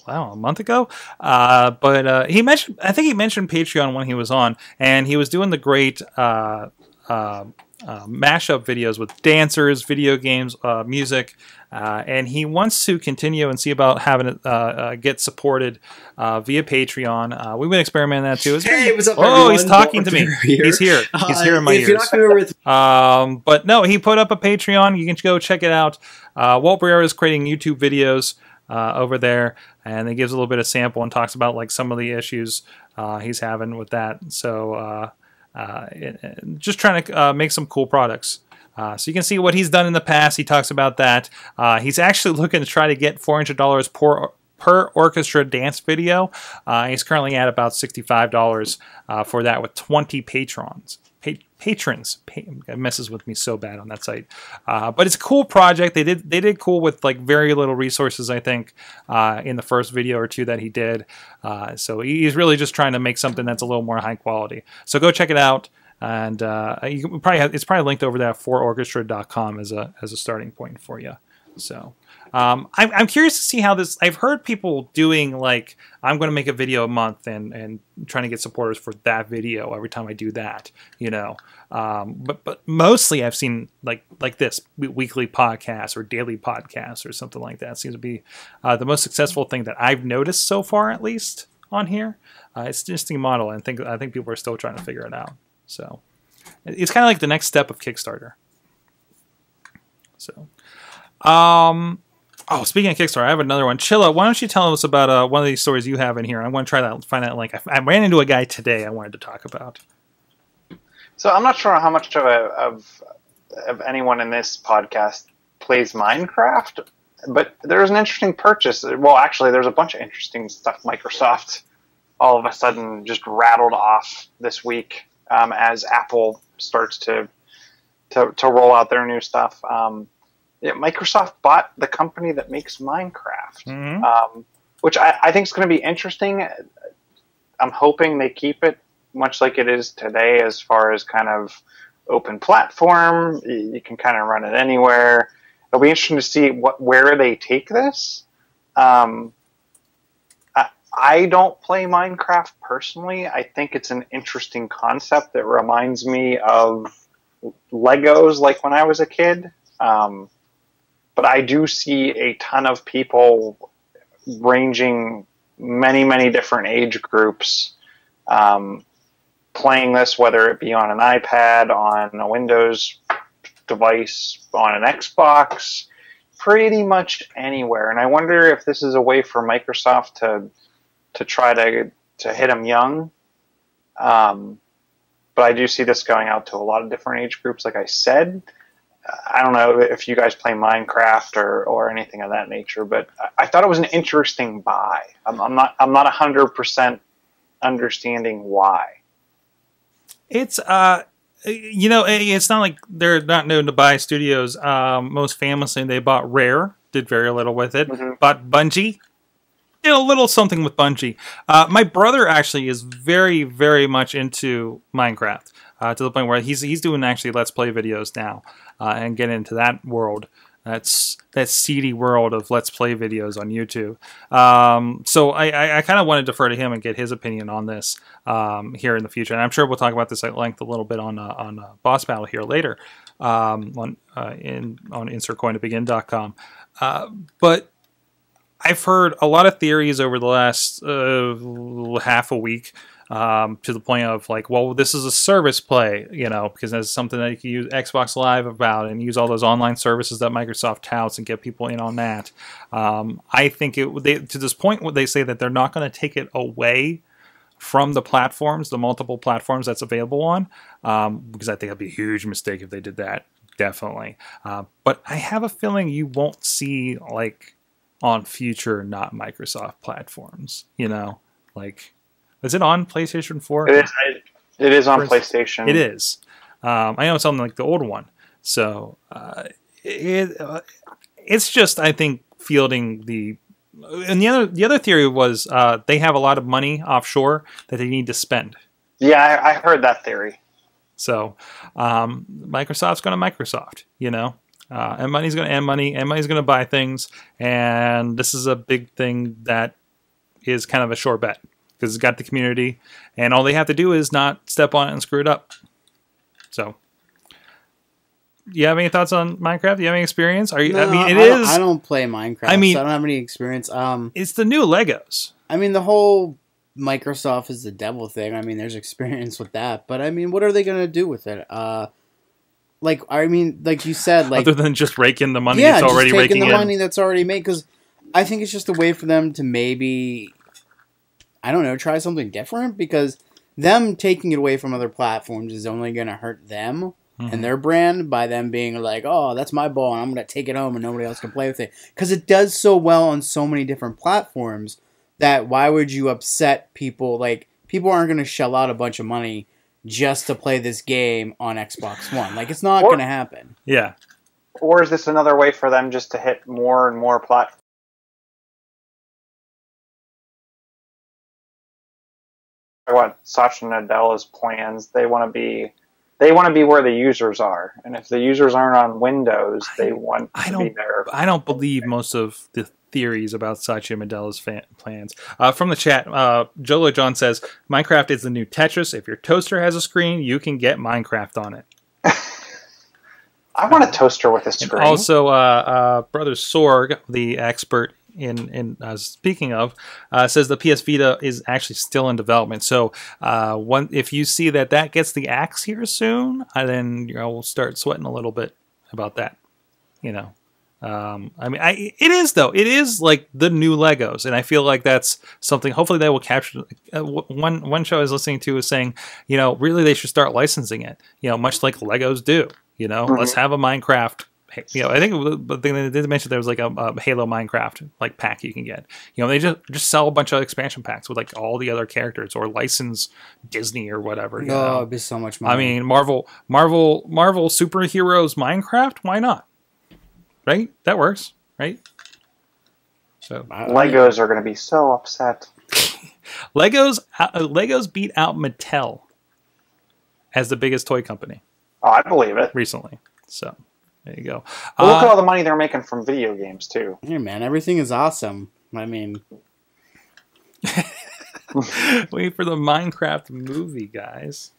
wow, a month ago. Uh, but uh, he mentioned, I think he mentioned Patreon when he was on, and he was doing the great uh, uh, uh, mashup videos with dancers, video games, music, uh, and he wants to continue and see about having it uh, uh, get supported uh, via Patreon. Uh, we've been experimenting that too. It's been- Hey, what's up, Oh, he's talking to me. Here. He's here. He's here in my ears. with Um, but no, he put up a Patreon. You can go check it out. Uh, Walt Ribeiro is creating YouTube videos uh, over there, and he gives a little bit of sample and talks about like some of the issues uh, he's having with that. So uh, uh, it- just trying to uh, make some cool products. Uh, so you can see what he's done in the past. He talks about that. Uh, he's actually *laughs* looking to try to get four hundred dollars per per orchestra dance video. Uh, he's currently at about sixty-five dollars uh, for that with twenty patrons. Pa- patrons, pa- it messes with me so bad on that site. Uh, but it's a cool project. They did they did cool with like very little resources. I think uh, in the first video or two that he did. Uh, so he's really just trying to make something that's a little more high quality. So go check it out. And uh, you probably have, it's probably linked over there at fororchestra.com as a as a starting point for you. So um, I'm, I'm curious to see how this. I've heard people doing like I'm going to make a video a month and and trying to get supporters for that video every time I do that. You know, um, but but mostly I've seen like like this weekly podcast or daily podcast or something like that seems to be uh, the most successful thing that I've noticed so far, at least on here. Uh, it's an interesting model, and think I think people are still trying to figure it out. So it's kind of like the next step of Kickstarter. So, um, oh, speaking of Kickstarter, I have another one. Chilla, why don't you tell us about uh, one of these stories you have in here? I want to try that, find that link. I, I ran into a guy today I wanted to talk about. So I'm not sure how much of a, of of anyone in this podcast plays Minecraft, but there's an interesting purchase. Well, actually, there's a bunch of interesting stuff Microsoft all of a sudden just rattled off this week um, as Apple starts to, to to roll out their new stuff. Um, yeah, Microsoft bought the company that makes Minecraft Mhm. um, which I, I think is going to be interesting. I'm hoping they keep it much like it is today, as far as kind of open platform. You, you can kind of run it anywhere. It'll be interesting to see what where they take this. Um, I, don't play Minecraft personally. I think it's an interesting concept that reminds me of Legos, like when I was a kid. Um, but I do see a ton of people ranging many, many different age groups um, playing this, whether it be on an iPad, on a Windows device, on an Xbox, pretty much anywhere. And I wonder if this is a way for Microsoft to to try to to hit them young. Um, but I do see this going out to a lot of different age groups, like I said. I don't know if you guys play Minecraft or, or anything of that nature, but I- thought it was an interesting buy. I'm, I'm not I'm not hundred percent understanding why. It's uh, you know, it's not like they're not known to buy studios. Um, most famously, they bought Rare, did very little with it. Mhm. Bought Bungie, did a little something with Bungie. Uh, my brother actually is very, very much into Minecraft uh, to the point where he's he's doing actually let's play videos now uh, and get into that world. That's that seedy world of let's play videos on YouTube. Um, so I, I, I kind of want to defer to him and get his opinion on this um, here in the future. And I'm sure we'll talk about this at length a little bit on uh, on uh, Boss Battle here later um, on uh, in on insertcointobegin.com. Uh, but I've heard a lot of theories over the last uh, half a week um, to the point of like, well, this is a service play, you know, because that's something that you can use Xbox Live about and use all those online services that Microsoft touts and get people in on that. Um, I think it they, to this point they say that they're not going to take it away from the platforms, the multiple platforms that's available on, um, because I think it'd be a huge mistake if they did that. Definitely, uh, but I have a feeling you won't see like on future not Microsoft platforms. You know, like is it on PlayStation Four? It is it is on PlayStation. It is. Um, I know it's on like the old one, so uh, it uh, it's just I think fielding the and the other the other theory was uh, they have a lot of money offshore that they need to spend. Yeah, I, I heard that theory. So um, Microsoft's going to Microsoft, you know, uh, and money's going to and money, and money's going to buy things, and this is a big thing that is kind of a sure bet because it's got the community, and all they have to do is not step on it and screw it up. So. You have any thoughts on Minecraft? Do you have any experience? Are you? I mean, it I don't- is. I don't play Minecraft. I mean- so I don't have any experience. Um, It's the new Legos. I mean, the whole Microsoft is the devil thing. I mean, there's experience with that, but I mean, what are they gonna do with it? Uh, like, I mean, like you said, like other than just rake in the money yeah, it's already just taking raking the in. money that's already made. Because I think it's just a way for them to maybe, I don't know, try something different. Because them taking it away from other platforms is only gonna hurt them. Mhm. And their brand by them being like, oh, that's my ball, and I'm gonna take it home, and nobody else can play with it, because it does so well on so many different platforms that why would you upset people? Like people aren't gonna shell out a bunch of money just to play this game on Xbox One. Like it's not gonna happen. Yeah. Or is this another way for them just to hit more and more platforms? What Satya Nadella's plans? They want to be, they want to be where the users are, and if the users aren't on Windows, they want I to don't- be there. I don't believe most of the theories about Satya fan- plans. Uh, from the chat, uh, Jolo John says Minecraft is the new Tetris. If your toaster has a screen, you can get Minecraft on it. *laughs* I want a toaster with a And screen. also, uh, uh, Brother Sorg, the expert in in uh, speaking of, uh, says the PS Vita is actually still in development. So, uh, one if you see that that gets the axe here soon, uh, then you know we'll start sweating a little bit about that. You know, um, I mean, I it is though. It is like the new Legos, and I feel like that's something. Hopefully, they will capture. Uh, one one show I was listening to was saying, you know, really they should start licensing it. You know, much like Legos do. You know, let's have a Minecraft. You know, I think the thing they did mention there was like a, a Halo Minecraft like pack you can get. You know, they just just sell a bunch of expansion packs with like all the other characters or license Disney or whatever. You Oh, know? it'd be so much money. I mean, Marvel, Marvel, Marvel superheroes Minecraft. Why not? Right? That works, right? So I- I- Legos are going to be so upset. *laughs* Legos, uh, Legos beat out Mattel as the biggest toy company Oh, I believe it. recently. So there you go. But look at Uh, all the money they're making from video games too. Hey man, everything is awesome. I mean, *laughs* Wait for the Minecraft movie, guys.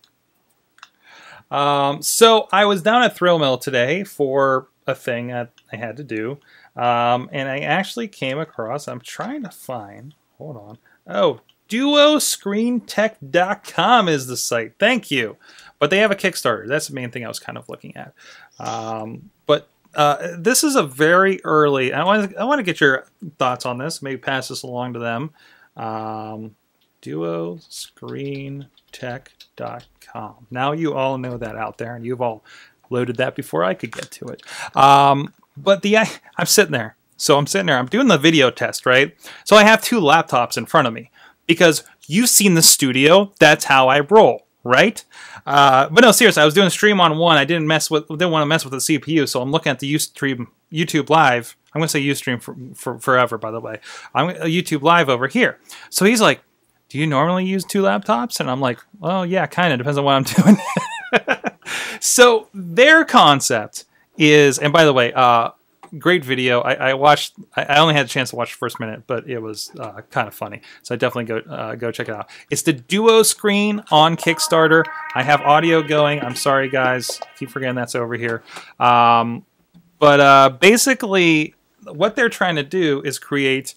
Um, so I was down at Thrill Mill today for a thing that I had to do, um, and I actually came across. I'm trying to find. Hold on. Oh, DuoScreenTech.com is the site. Thank you. But they have a Kickstarter. That's the main thing I was kind of looking at. Um, but uh, this is a very early. I want to. I want to get your thoughts on this. Maybe pass this along to them. Um, duoscreentech.com. Now you all know that out there, and you've all loaded that before I could get to it. Um, but the I'm sitting there, so I'm sitting there. I'm doing the video test, right? So I have two laptops in front of me because you've seen the studio. That's how I roll, right? Uh, but no, seriously, I was doing a stream on one. I didn't mess with, didn't want to mess with the CPU, so I'm looking at the Ustream YouTube Live. I'm going to say Ustream for, for forever, by the way. I'm uh, YouTube Live over here. So he's like, "Do you normally use two laptops?" And I'm like, "Well, yeah, kind of depends on what I'm *laughs* doing." So their concept is, and by the way, uh, great video. I, I watched. I, I only had a chance to watch the first minute, but it was uh, kind of funny. So I definitely go uh, go check it out. It's the Duo screen on Kickstarter. I have audio going. I'm sorry, guys. Keep forgetting that's over here. Um, but uh, basically, what they're trying to do is create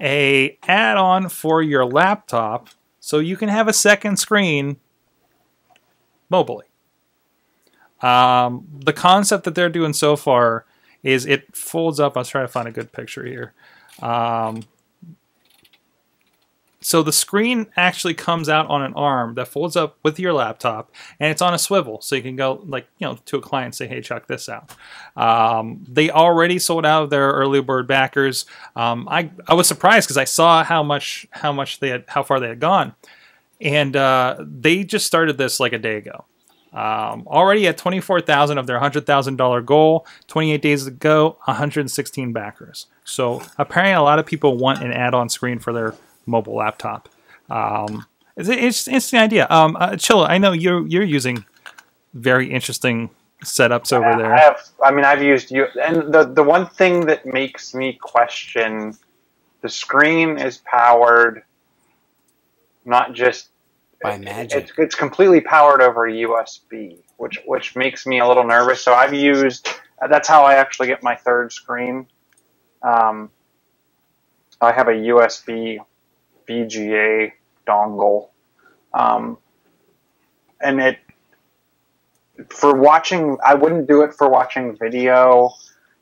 a add-on for your laptop so you can have a second screen mobilely. Um, the concept that they're doing so far is it folds up. I was trying to find a good picture here. Um, so the screen actually comes out on an arm that folds up with your laptop, and it's on a swivel, so you can go like you know to a client and say, "Hey, check this out." Um, they already sold out of their early bird backers. Um, I I was surprised because I saw how much how much they had how far they had gone, and uh, they just started this like a day ago. Um, already at 24,000 of their $100,000 goal, 28 days ago, 116 backers. So apparently a lot of people want an add-on screen for their mobile laptop. Um, it's, it's, an idea. Um, uh, Chilla, I know you're, you're using very interesting setups over I there. have. I mean, I've used you, and the the one thing that makes me question the screen is powered, not just By magic. It's, it's completely powered over USB, which which makes me a little nervous. So I've used. That's how I actually get my third screen. Um, I have a USB VGA dongle, um, and it for watching. I wouldn't do it for watching video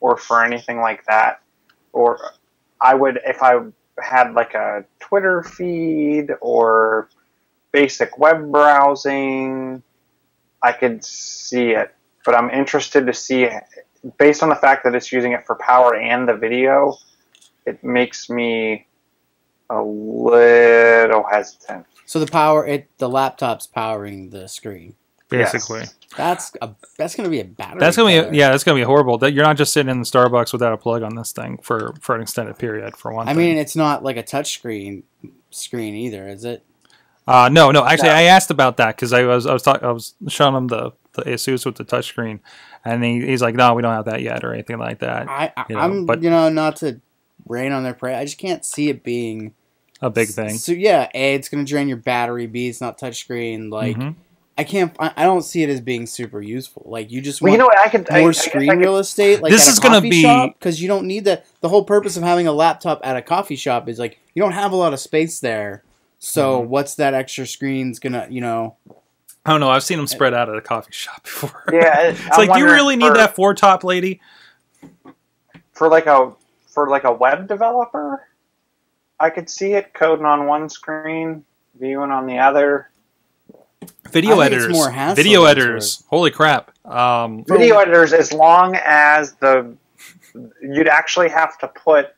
or for anything like that. Or I would if I had like a Twitter feed or basic web browsing, I could see it. But I'm interested to see, based on the fact that it's using it for power and the video, it makes me a little hesitant. So the power, it the laptop's powering the screen. basically. Yes. That's a that's gonna be a battery. That's gonna killer. be yeah, that's gonna be horrible. That you're not just sitting in the Starbucks without a plug on this thing for for an extended period. For one, I thing. mean, it's not like a touch screen screen either, is it? Uh, no, no. Actually, No. I asked about that because I was I was talk, I was showing him the the Asus with the touchscreen, and he, he's like, "No, we don't have that yet, or anything like that." I, I You know, I'm but- you know not to rain on their parade. I just can't see it being A big thing. So yeah, a it's gonna drain your battery. B it's not touchscreen. Like Mhm. I can't. I, I don't see it as being super useful. Like you just Well, you know what? I could I- I more guess I screen real estate. Like This at is gonna be- shop because you don't need that. The whole purpose of having a laptop at a coffee shop is like you don't have a lot of space there. So Mhm. what's that extra screen's gonna you know? I don't know. I've seen them spread out at a coffee *laughs* shop before. Yeah, it's like, do you really need that four top lady? for like a for like a web developer? I could see it coding on one screen, viewing on the other. Video I think it's editors, more video than it's editors. Holy crap! Um, Video editors, as long as the you'd actually have to put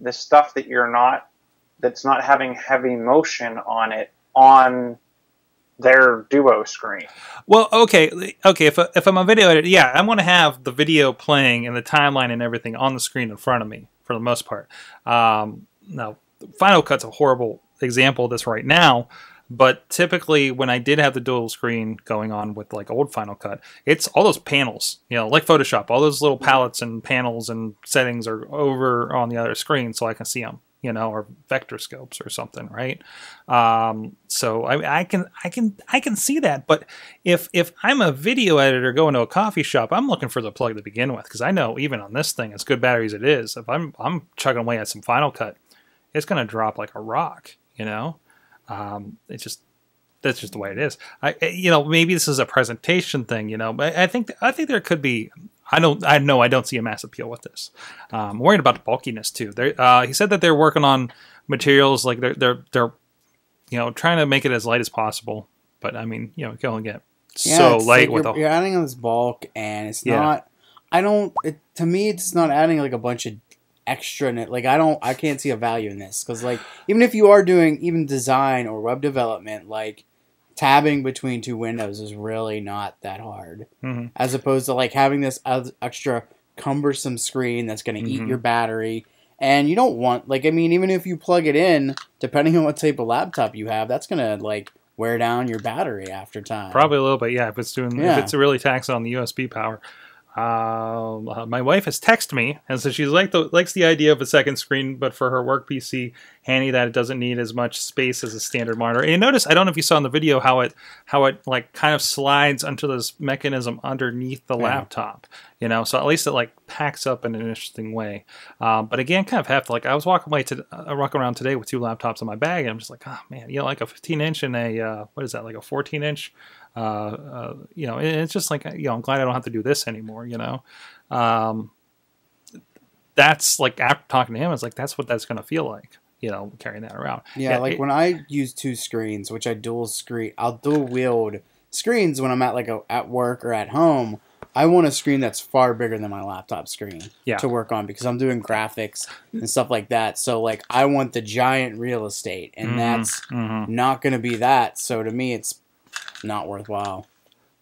the stuff that you're not that's not having heavy motion on it on their duo screen. Well, okay, okay. If if I'm a video editor, yeah, I'm going to have the video playing and the timeline and everything on the screen in front of me for the most part. Um, now, Final Cut's a horrible example of this right now, but typically when I did have the dual screen going on with like old Final Cut, it's all those panels, you know, like Photoshop, all those little palettes and panels and settings are over on the other screen, so I can see them. You know, or vector scopes or something, right? Um, so I, I can I can I can see that, but if if I'm a video editor going to a coffee shop, I'm looking for the plug to begin with because I know even on this thing, as good batteries it is, if I'm I'm chugging away at some Final Cut, it's going to drop like a rock. You know, um, it's just that's just the way it is. I I- you know maybe this is a presentation thing. You know, but I think I think there could be. I don't. I know. I don't see a mass appeal with this. Um, I'm worried about the bulkiness too. They're, uh, he said that they're working on materials like they're they're they're you know trying to make it as light as possible. But I mean, you know, you can only get Yeah, so light like with you're, a you're adding on this bulk, and it's Yeah. not. I don't. It, to me, it's not adding like a bunch of extra in it. Like I don't. I can't see a value in this because like even if you are doing even design or web development, like tabbing between two windows is really not that hard. Mhm. As opposed to like having this extra cumbersome screen that's going to eat Mhm. your battery. And you don't want like I mean even if you plug it in, depending on what type of laptop you have, that's gonna like wear down your battery after time. Probably a little bit, yeah. If it's doing, Yeah. if it's a really taxing on the USB power. Um, uh, my wife has texted me, and so she's like the likes the idea of a second screen, but for her work PC, handy that it doesn't need as much space as a standard monitor. And you notice, I don't know if you saw in the video how it how it like kind of slides onto this mechanism underneath the Yeah. laptop. You know, so at least it like packs up in an interesting way. Um, but again, kind of have to like I was walking away to uh, walking around today with two laptops in my bag, and I'm just like, oh man, you know, like a 15 inch and a uh, what is that, like a 14 inch. Uh, uh, you know, and it's just like you know, I'm glad I don't have to do this anymore. You know, um, that's like after talking to him, it's like that's what that's going to feel like. You know, carrying that around. Yeah, like it- when I use two screens, which I dual screen, I'll dual wield screens when I'm at like a, at work or at home. I want a screen that's far bigger than my laptop screen Yeah. to work on because I'm doing graphics and stuff like that. So like I want the giant real estate, and Mhm, that's mhm. not going to be that. So to me, it's not worthwhile.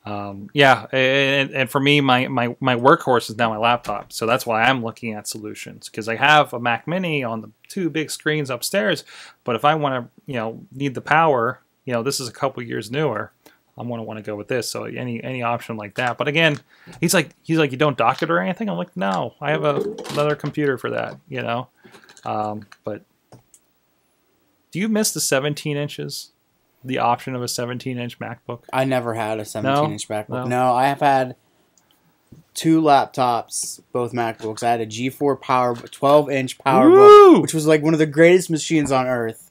Um, yeah, and, and for me, my, my my workhorse is now my laptop, so that's why I'm looking at solutions because I have a Mac Mini on the two big screens upstairs. But if I want to, you know, need the power, you know, this is a couple years newer. I'm gonna want to go with this. So any any option like that. But again, he's like he's like you don't dock it or anything. I'm like no, I have a, another computer for that. You know, um, but do you miss the 17 inches? The option of a 17 inch MacBook. I never had a 17 inch MacBook. No. No. I have had two laptops, both MacBooks. I had a G4 Power 12 inch! PowerBook, which was like one of the greatest machines on earth.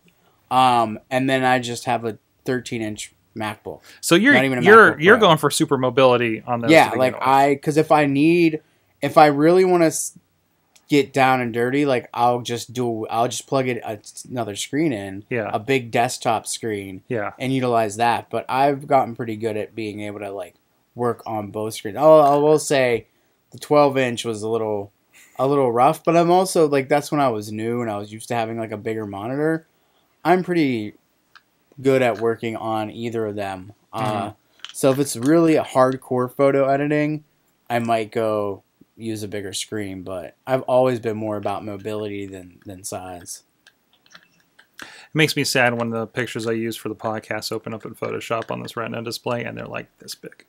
Um, and then I just have a 13 inch MacBook. So you're Not even a you're you're going for super mobility on those. yeah, like. I, because if I need, if I really want to get down and dirty, like I'll just do, I'll just plug it a, another screen in, Yeah. a big desktop screen, yeah. and utilize that. But I've gotten pretty good at being able to like work on both screens. Oh, I will say the 12 inch was a little a little rough, but I'm also like that's when I was new and I was used to having like a bigger monitor. I'm pretty good at working on either of them. Uh, so if it's really a hardcore photo editing, I might go use a bigger screen. But I've always been more about mobility than than size. It makes me sad when the pictures I use for the podcast open up in Photoshop on this Retina display and they're like this big.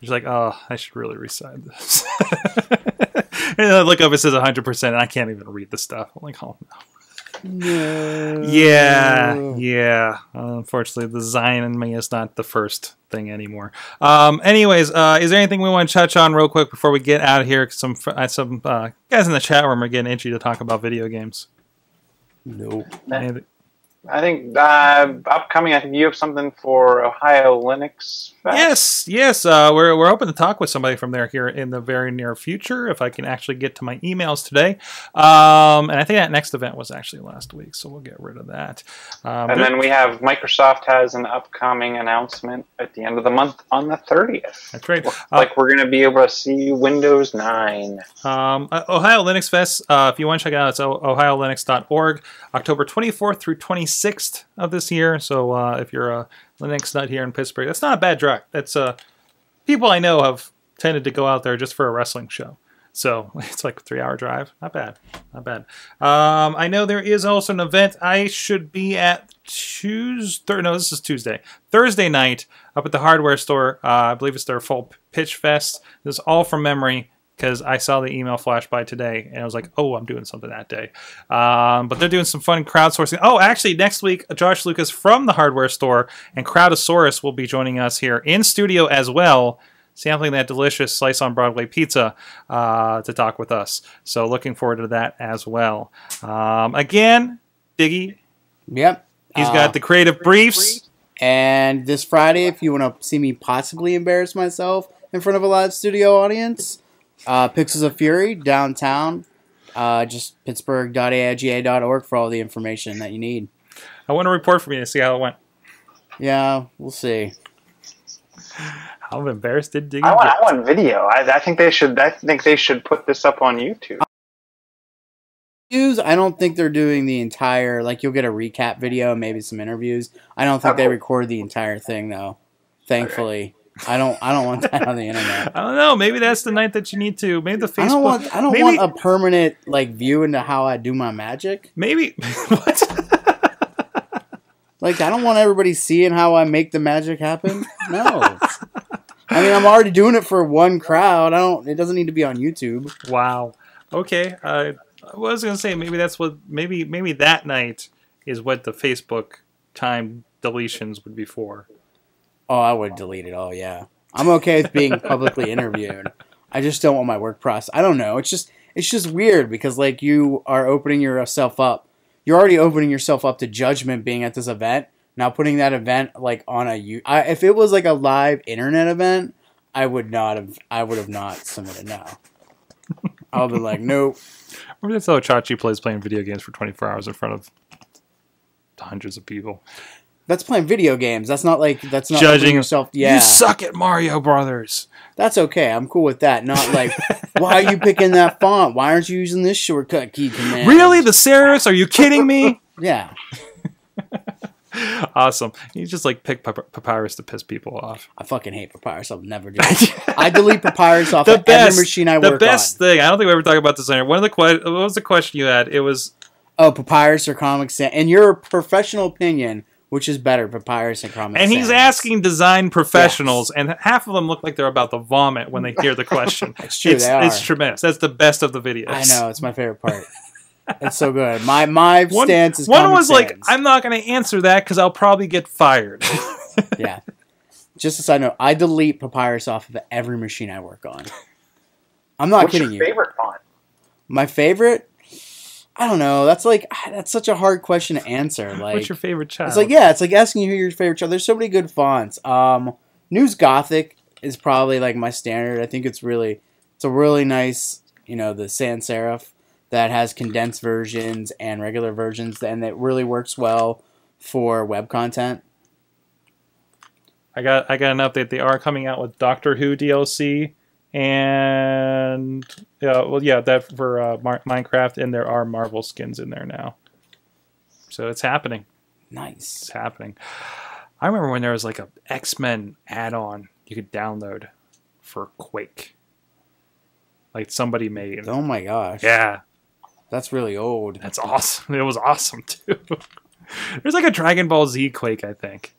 It's like, oh, I should really resize this. *laughs* and I look up, it says 100%, and I can't even read the stuff. I'm like, oh no. No. Yeah, yeah. unfortunately, the Zion in me is not the first thing anymore. Um, anyways, uh, is there anything we want to touch on real quick before we get out of here? 'Cause Some fr- uh, some uh, guys in the chat room are getting itchy to talk about video games. Nope. Anything- I think uh, upcoming. I think you have something for Ohio Linux. Yes, yes. Uh, we're we're hoping to talk with somebody from there here in the very near future. If I can actually get to my emails today, um, and I think that next event was actually last week, so we'll get rid of that. Um, And then we have Microsoft has an upcoming announcement at the end of the month on the 30th. that's right. Uh, Like we're going to be able to see Windows 9. Um, uh, Ohio Linux Fest, uh, if you want to check it out, it's ohiolinux.org, October 24th through 26th of this year. So uh, if you're a Linux nut here in Pittsburgh, that's not a bad drive. That's uh, people I know have tended to go out there just for a wrestling show. So *laughs* it's like a three hour drive. Not bad. Not bad. Um, I know there is also an event I should be at Tuesday. No, this is Tuesday. Thursday night up at the hardware store. Uh, I believe it's their full pitch fest. This is all from memory because I saw the email flash by today and I was like, oh, I'm doing something that day. Um, but they're doing some fun crowdsourcing. Oh, actually, next week, Josh Lucas from the hardware store and Crowdosaurus will be joining us here in studio as well, sampling that delicious slice on Broadway pizza uh, to talk with us. So looking forward to that as well. Um, again, Diggy, Yep. he's Uh, got the creative briefs. And this Friday, if you want to see me possibly embarrass myself in front of a live studio audience, uh, Pixels of Fury downtown. Uh, just pittsburgh.aiga.org for all the information that you need. I want a report from you to see how it went. Yeah, we'll see. I'm embarrassed did Diggy I want. I want video. I, I think they should. I think they should put this up on YouTube. News, I don't think they're doing the entire. Like, you'll get a recap video, maybe some interviews. I don't think they record the entire thing though. Thankfully, I don't. I don't want that on the internet. I don't know. Maybe that's the night that you need to. Maybe the Facebook. I don't want. I don't maybe, want a permanent like view into how I do my magic. Maybe *laughs* what? Like, I don't want everybody seeing how I make the magic happen. No. I mean, I'm already doing it for one crowd. I don't. It doesn't need to be on YouTube. wow. Okay. Uh, I was gonna say maybe that's what maybe maybe that night is what the Facebook time deletions would be for. Oh, I would delete it Oh, Yeah, I'm okay with being publicly *laughs* interviewed. I just don't want my work process. I don't know. It's just it's just weird because like you are opening yourself up. You're already opening yourself up to judgment being at this event. Now putting that event like on a you. If it was like a live internet event, I would not have. I would have not submitted. now. I'll be like, nope. *laughs* Maybe that's how Chachi plays playing video games for 24 hours in front of hundreds of people. That's playing video games. That's not like that's not Judging yourself. Yeah, You suck at Mario Brothers. that's okay. I'm cool with that. Not like, why are you picking that font? Why aren't you using this shortcut key command? Really, the serifs? Are you kidding me? *laughs* *laughs* Yeah. awesome. You just like pick Pap- Papyrus to piss people off. I fucking hate Papyrus. I'll never do *laughs* it. I delete Papyrus off the of best every machine I the work best on. thing. I don't think we ever talked about this here. One of the que- what was the question you had? It was Oh, Papyrus or Comic Sans. In your professional opinion, Which is better, Papyrus and Comic And he's Sans? asking design professionals, and half of them look like they're about to vomit when they hear the question. *laughs* It's true, it's, they are. it's tremendous. That's the best of the videos. I know it's my favorite part. *laughs* it's so good. My my One, stance is one Comic was like, "I'm not going to answer that because I'll probably get fired." *laughs* yeah. Just a side note, I delete Papyrus off of every machine I work on. I'm not What's kidding your you. favorite font? My favorite? I don't know. That's like that's such a hard question to answer. Like What's your favorite child? It's like yeah, it's like asking you who your favorite child. There's so many good fonts. Um, News Gothic is probably like my standard. I think it's really, it's a really nice, you know, the sans serif that has condensed versions and regular versions, and it really works well for web content. I got I got an update. They are coming out with Doctor Who DLC and yeah, well, yeah, that for uh, Mar- Minecraft, and there are Marvel skins in there now. So it's happening. Nice. It's happening. I remember when there was like a X Men add-on you could download for Quake. Like somebody made. Oh my gosh. Yeah, That's really old. that's awesome. *laughs* It was awesome too. There's like a Dragon Ball Z Quake, I think.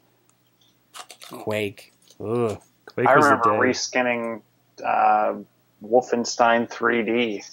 Quake. Ugh. Quake I was the remember day. reskinning uh, Wolfenstein 3D.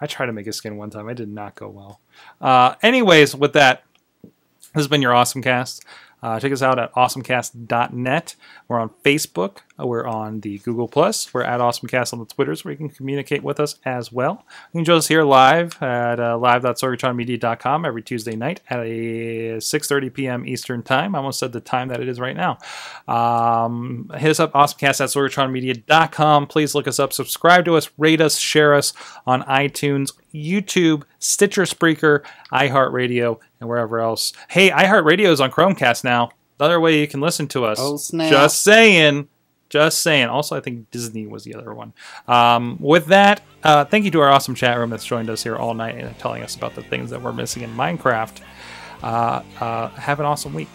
I tried to make a skin one time. I did not go well. Uh, anyways, with that, this has been your Awesome Cast. Uh, check us out at awesomecast.net. We're on Facebook. Uh, We're on the Google Plus. We're at AwesomeCast on the Twitters, where you can communicate with us as well. You can join us here live at uh, live.sorgatronmedia.com every Tuesday night at a 6:30 p.m. Eastern Time. I almost said the time that it is right now. Um, hit us up, awesomecast at sorgatronmedia.com. Please look us up, subscribe to us, rate us, share us on iTunes, YouTube, Stitcher, Spreaker, iHeartRadio, and wherever else. Hey, iHeartRadio is on Chromecast now. Another way you can listen to us. Oh, snap. Just saying. Just saying. Also, I think Disney was the other one. Um, with that, uh, thank you to our awesome chat room that's joined us here all night and telling us about the things that we're missing in Minecraft. Uh, uh, have an awesome week.